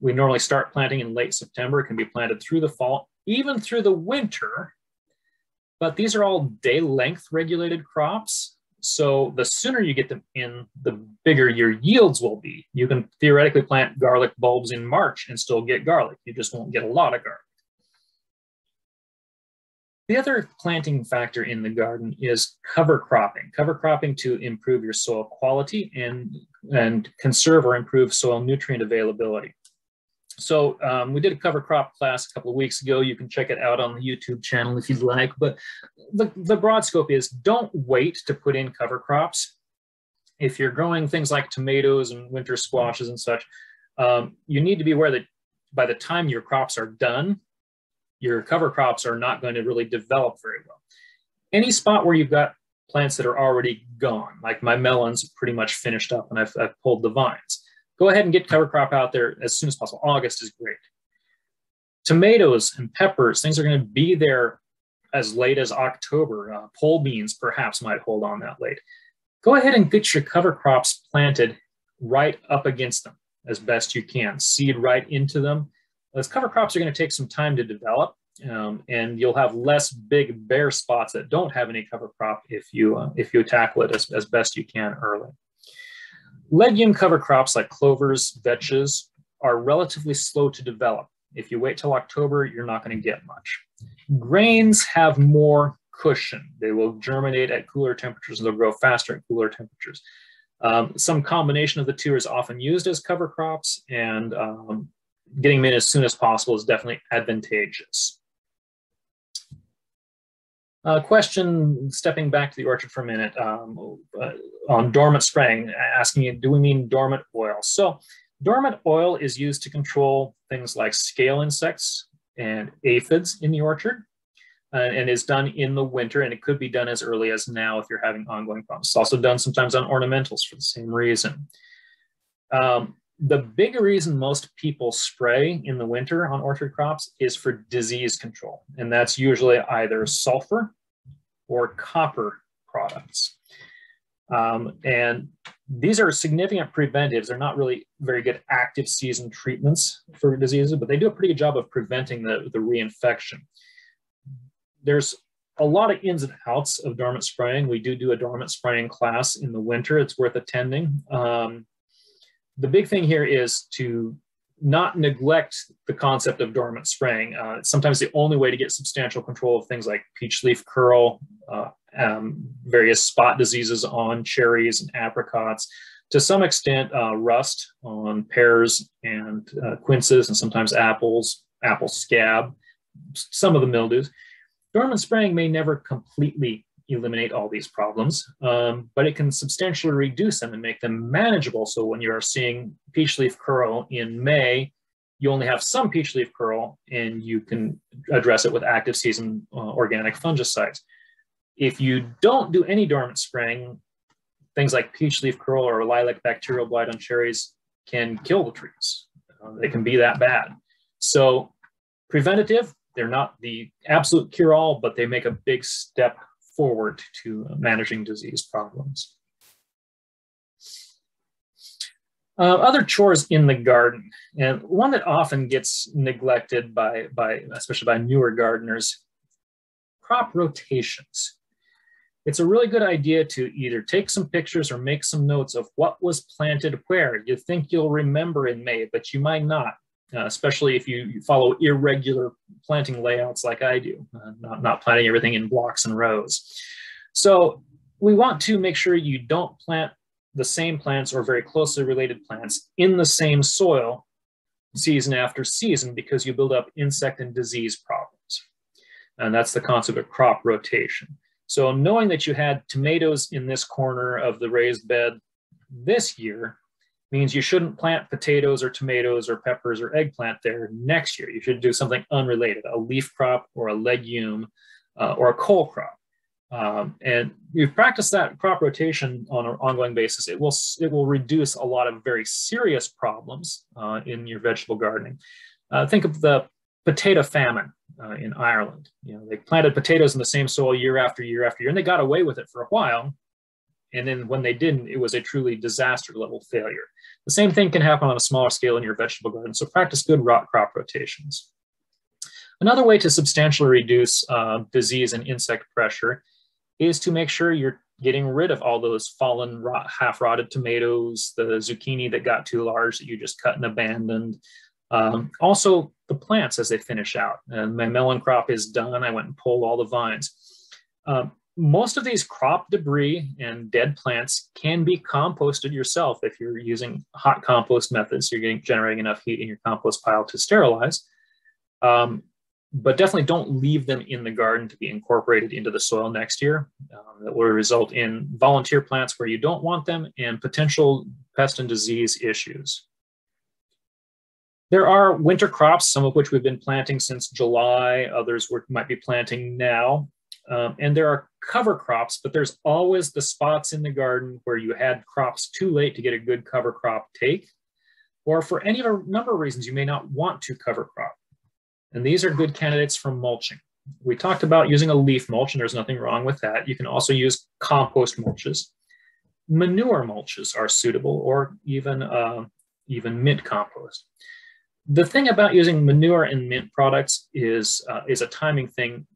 We normally start planting in late September. It can be planted through the fall, even through the winter. But these are all day length regulated crops. So the sooner you get them in, the bigger your yields will be. You can theoretically plant garlic bulbs in March and still get garlic. You just won't get a lot of garlic. The other planting factor in the garden is cover cropping. Cover cropping to improve your soil quality and, and conserve or improve soil nutrient availability. So um, we did a cover crop class a couple of weeks ago. You can check it out on the YouTube channel if you'd like. But the, the broad scope is don't wait to put in cover crops. If you're growing things like tomatoes and winter squashes and such, um, you need to be aware that by the time your crops are done, your cover crops are not going to really develop very well. Any spot where you've got plants that are already gone, like my melons pretty much finished up and I've, I've pulled the vines go ahead and get cover crop out there as soon as possible. August is great. Tomatoes and peppers, things are going to be there as late as October. Uh, pole beans perhaps might hold on that late. Go ahead and get your cover crops planted right up against them as best you can. Seed right into them. Those cover crops are going to take some time to develop, um, and you'll have less big bare spots that don't have any cover crop if you uh, if you tackle it as, as best you can early. Legume cover crops like clovers, vetches are relatively slow to develop. If you wait till October, you're not going to get much. Grains have more cushion. They will germinate at cooler temperatures and they'll grow faster at cooler temperatures. Um, some combination of the two is often used as cover crops and um, getting them in as soon as possible is definitely advantageous. Uh, question, stepping back to the orchard for a minute, um, uh, on dormant spraying, asking you, do we mean dormant oil? So dormant oil is used to control things like scale insects and aphids in the orchard. Uh, and is done in the winter, and it could be done as early as now if you're having ongoing problems. It's also done sometimes on ornamentals for the same reason. Um, the big reason most people spray in the winter on orchard crops is for disease control. And that's usually either sulfur or copper products. Um, and these are significant preventives. They're not really very good active season treatments for diseases, but they do a pretty good job of preventing the, the reinfection. There's a lot of ins and outs of dormant spraying. We do do a dormant spraying class in the winter. It's worth attending. Um, the big thing here is to not neglect the concept of dormant spraying. Uh, it's sometimes the only way to get substantial control of things like peach leaf curl, uh, um, various spot diseases on cherries and apricots, to some extent uh, rust on pears and uh, quinces and sometimes apples, apple scab, some of the mildews. Dormant spraying may never completely eliminate all these problems, um, but it can substantially reduce them and make them manageable. So when you are seeing peach leaf curl in May, you only have some peach leaf curl and you can address it with active season uh, organic fungicides. If you don't do any dormant spraying, things like peach leaf curl or lilac bacterial blight on cherries can kill the trees. Uh, they can be that bad. So preventative, they're not the absolute cure all, but they make a big step forward to managing disease problems. Uh, other chores in the garden, and one that often gets neglected by, by, especially by newer gardeners, crop rotations. It's a really good idea to either take some pictures or make some notes of what was planted where. You think you'll remember in May, but you might not uh, especially if you follow irregular planting layouts like I do, uh, not, not planting everything in blocks and rows. So we want to make sure you don't plant the same plants or very closely related plants in the same soil season after season because you build up insect and disease problems. And that's the concept of crop rotation. So knowing that you had tomatoes in this corner of the raised bed this year means you shouldn't plant potatoes or tomatoes or peppers or eggplant there next year. You should do something unrelated, a leaf crop or a legume uh, or a cole crop. Um, and you've practiced that crop rotation on an ongoing basis. It will, it will reduce a lot of very serious problems uh, in your vegetable gardening. Uh, think of the potato famine uh, in Ireland. You know, they planted potatoes in the same soil year after year after year, and they got away with it for a while And then when they didn't, it was a truly disaster level failure. The same thing can happen on a smaller scale in your vegetable garden. So practice good rot crop rotations. Another way to substantially reduce uh, disease and insect pressure is to make sure you're getting rid of all those fallen rot, half rotted tomatoes, the zucchini that got too large that you just cut and abandoned. Um, also the plants as they finish out. And my melon crop is done. I went and pulled all the vines. Um, most of these crop debris and dead plants can be composted yourself if you're using hot compost methods. You're getting generating enough heat in your compost pile to sterilize. Um, but definitely don't leave them in the garden to be incorporated into the soil next year. Um, that will result in volunteer plants where you don't want them and potential pest and disease issues. There are winter crops, some of which we've been planting since July, others might be planting now. Um, and there are cover crops, but there's always the spots in the garden where you had crops too late to get a good cover crop take, or for any of a number of reasons you may not want to cover crop. And these are good candidates for mulching. We talked about using a leaf mulch, and there's nothing wrong with that. You can also use compost mulches. Manure mulches are suitable, or even, uh, even mint compost. The thing about using manure and mint products is, uh, is a timing thing.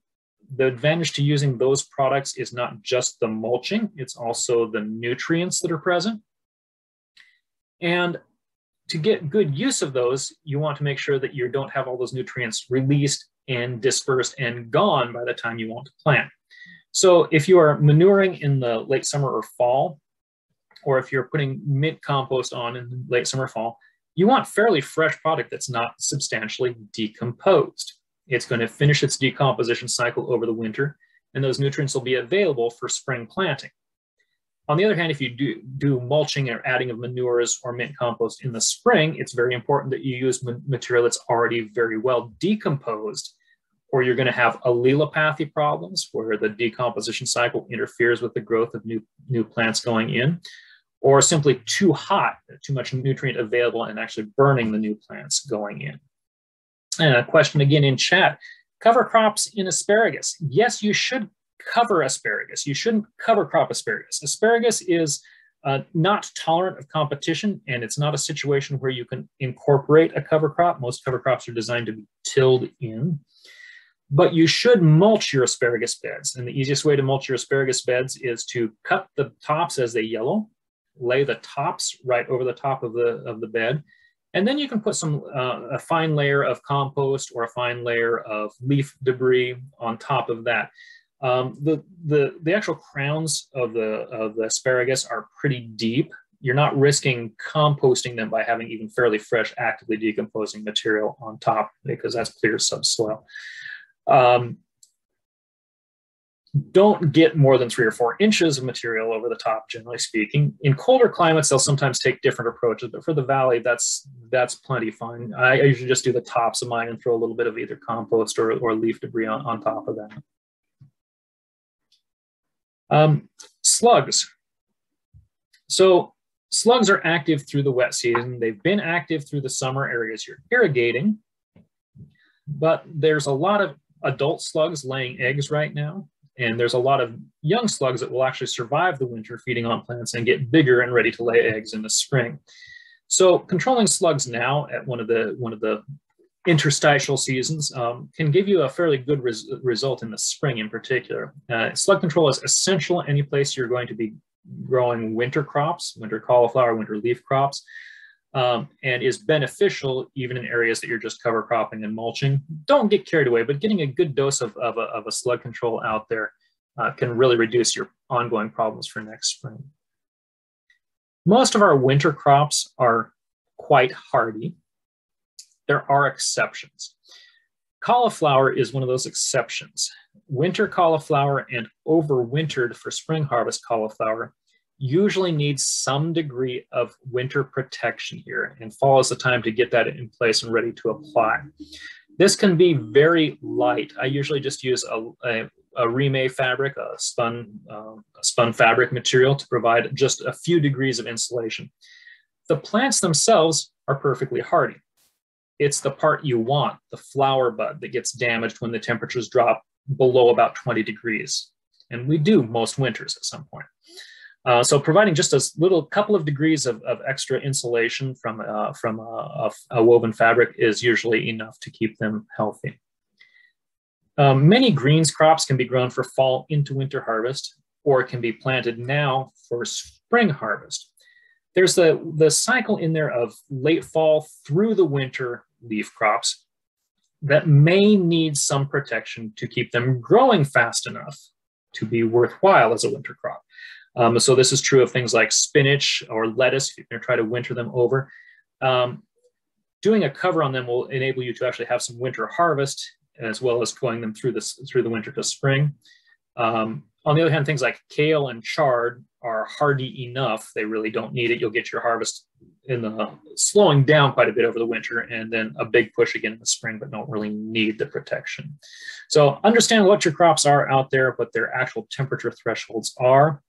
The advantage to using those products is not just the mulching, it's also the nutrients that are present. And to get good use of those, you want to make sure that you don't have all those nutrients released and dispersed and gone by the time you want to plant. So if you are manuring in the late summer or fall, or if you're putting mint compost on in late summer fall, you want fairly fresh product that's not substantially decomposed. It's going to finish its decomposition cycle over the winter, and those nutrients will be available for spring planting. On the other hand, if you do, do mulching or adding of manures or mint compost in the spring, it's very important that you use material that's already very well decomposed, or you're going to have allelopathy problems where the decomposition cycle interferes with the growth of new, new plants going in, or simply too hot, too much nutrient available and actually burning the new plants going in. And a question again in chat, cover crops in asparagus. Yes, you should cover asparagus. You shouldn't cover crop asparagus. Asparagus is uh, not tolerant of competition, and it's not a situation where you can incorporate a cover crop. Most cover crops are designed to be tilled in. But you should mulch your asparagus beds. And the easiest way to mulch your asparagus beds is to cut the tops as they yellow, lay the tops right over the top of the, of the bed, and then you can put some uh, a fine layer of compost or a fine layer of leaf debris on top of that. Um, the, the, the actual crowns of the, of the asparagus are pretty deep. You're not risking composting them by having even fairly fresh, actively decomposing material on top because that's clear subsoil. Um, don't get more than three or four inches of material over the top, generally speaking. In colder climates, they'll sometimes take different approaches, but for the valley, that's that's plenty fine. I, I usually just do the tops of mine and throw a little bit of either compost or, or leaf debris on, on top of that. Um, slugs. So slugs are active through the wet season. They've been active through the summer areas you're irrigating, but there's a lot of adult slugs laying eggs right now. And there's a lot of young slugs that will actually survive the winter feeding on plants and get bigger and ready to lay eggs in the spring. So controlling slugs now at one of the one of the interstitial seasons um, can give you a fairly good res result in the spring in particular. Uh, slug control is essential any place you're going to be growing winter crops, winter cauliflower, winter leaf crops, um, and is beneficial even in areas that you're just cover cropping and mulching. Don't get carried away, but getting a good dose of, of, a, of a slug control out there uh, can really reduce your ongoing problems for next spring. Most of our winter crops are quite hardy there are exceptions. Cauliflower is one of those exceptions. Winter cauliflower and overwintered for spring harvest cauliflower usually needs some degree of winter protection here, and fall is the time to get that in place and ready to apply. This can be very light. I usually just use a, a, a Reemay fabric, a spun, uh, a spun fabric material to provide just a few degrees of insulation. The plants themselves are perfectly hardy. It's the part you want, the flower bud, that gets damaged when the temperatures drop below about 20 degrees. And we do most winters at some point. Uh, so providing just a little couple of degrees of, of extra insulation from, uh, from a, a, woven fabric is usually enough to keep them healthy. Um, many greens crops can be grown for fall into winter harvest or can be planted now for spring harvest. There's the, the cycle in there of late fall through the winter leaf crops that may need some protection to keep them growing fast enough to be worthwhile as a winter crop. Um, so this is true of things like spinach or lettuce, if you're gonna try to winter them over. Um, doing a cover on them will enable you to actually have some winter harvest as well as going them through this through the winter to spring. Um, on the other hand, things like kale and chard are hardy enough. They really don't need it. You'll get your harvest in the slowing down quite a bit over the winter and then a big push again in the spring, but don't really need the protection. So understand what your crops are out there, what their actual temperature thresholds are,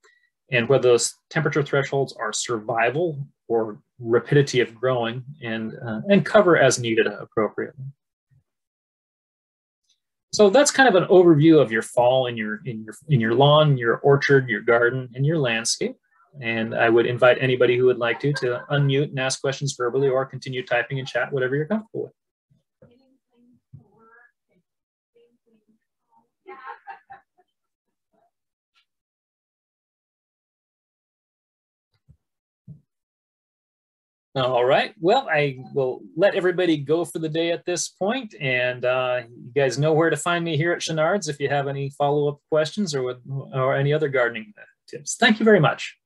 and whether those temperature thresholds are survival or rapidity of growing and, uh, and cover as needed appropriately. So that's kind of an overview of your fall in your in your in your lawn, your orchard, your garden, and your landscape. And I would invite anybody who would like to to unmute and ask questions verbally or continue typing in chat, whatever you're comfortable with. All right. Well, I will let everybody go for the day at this point, and uh, you guys know where to find me here at Shonnard's if you have any follow-up questions or, or any other gardening tips. Thank you very much.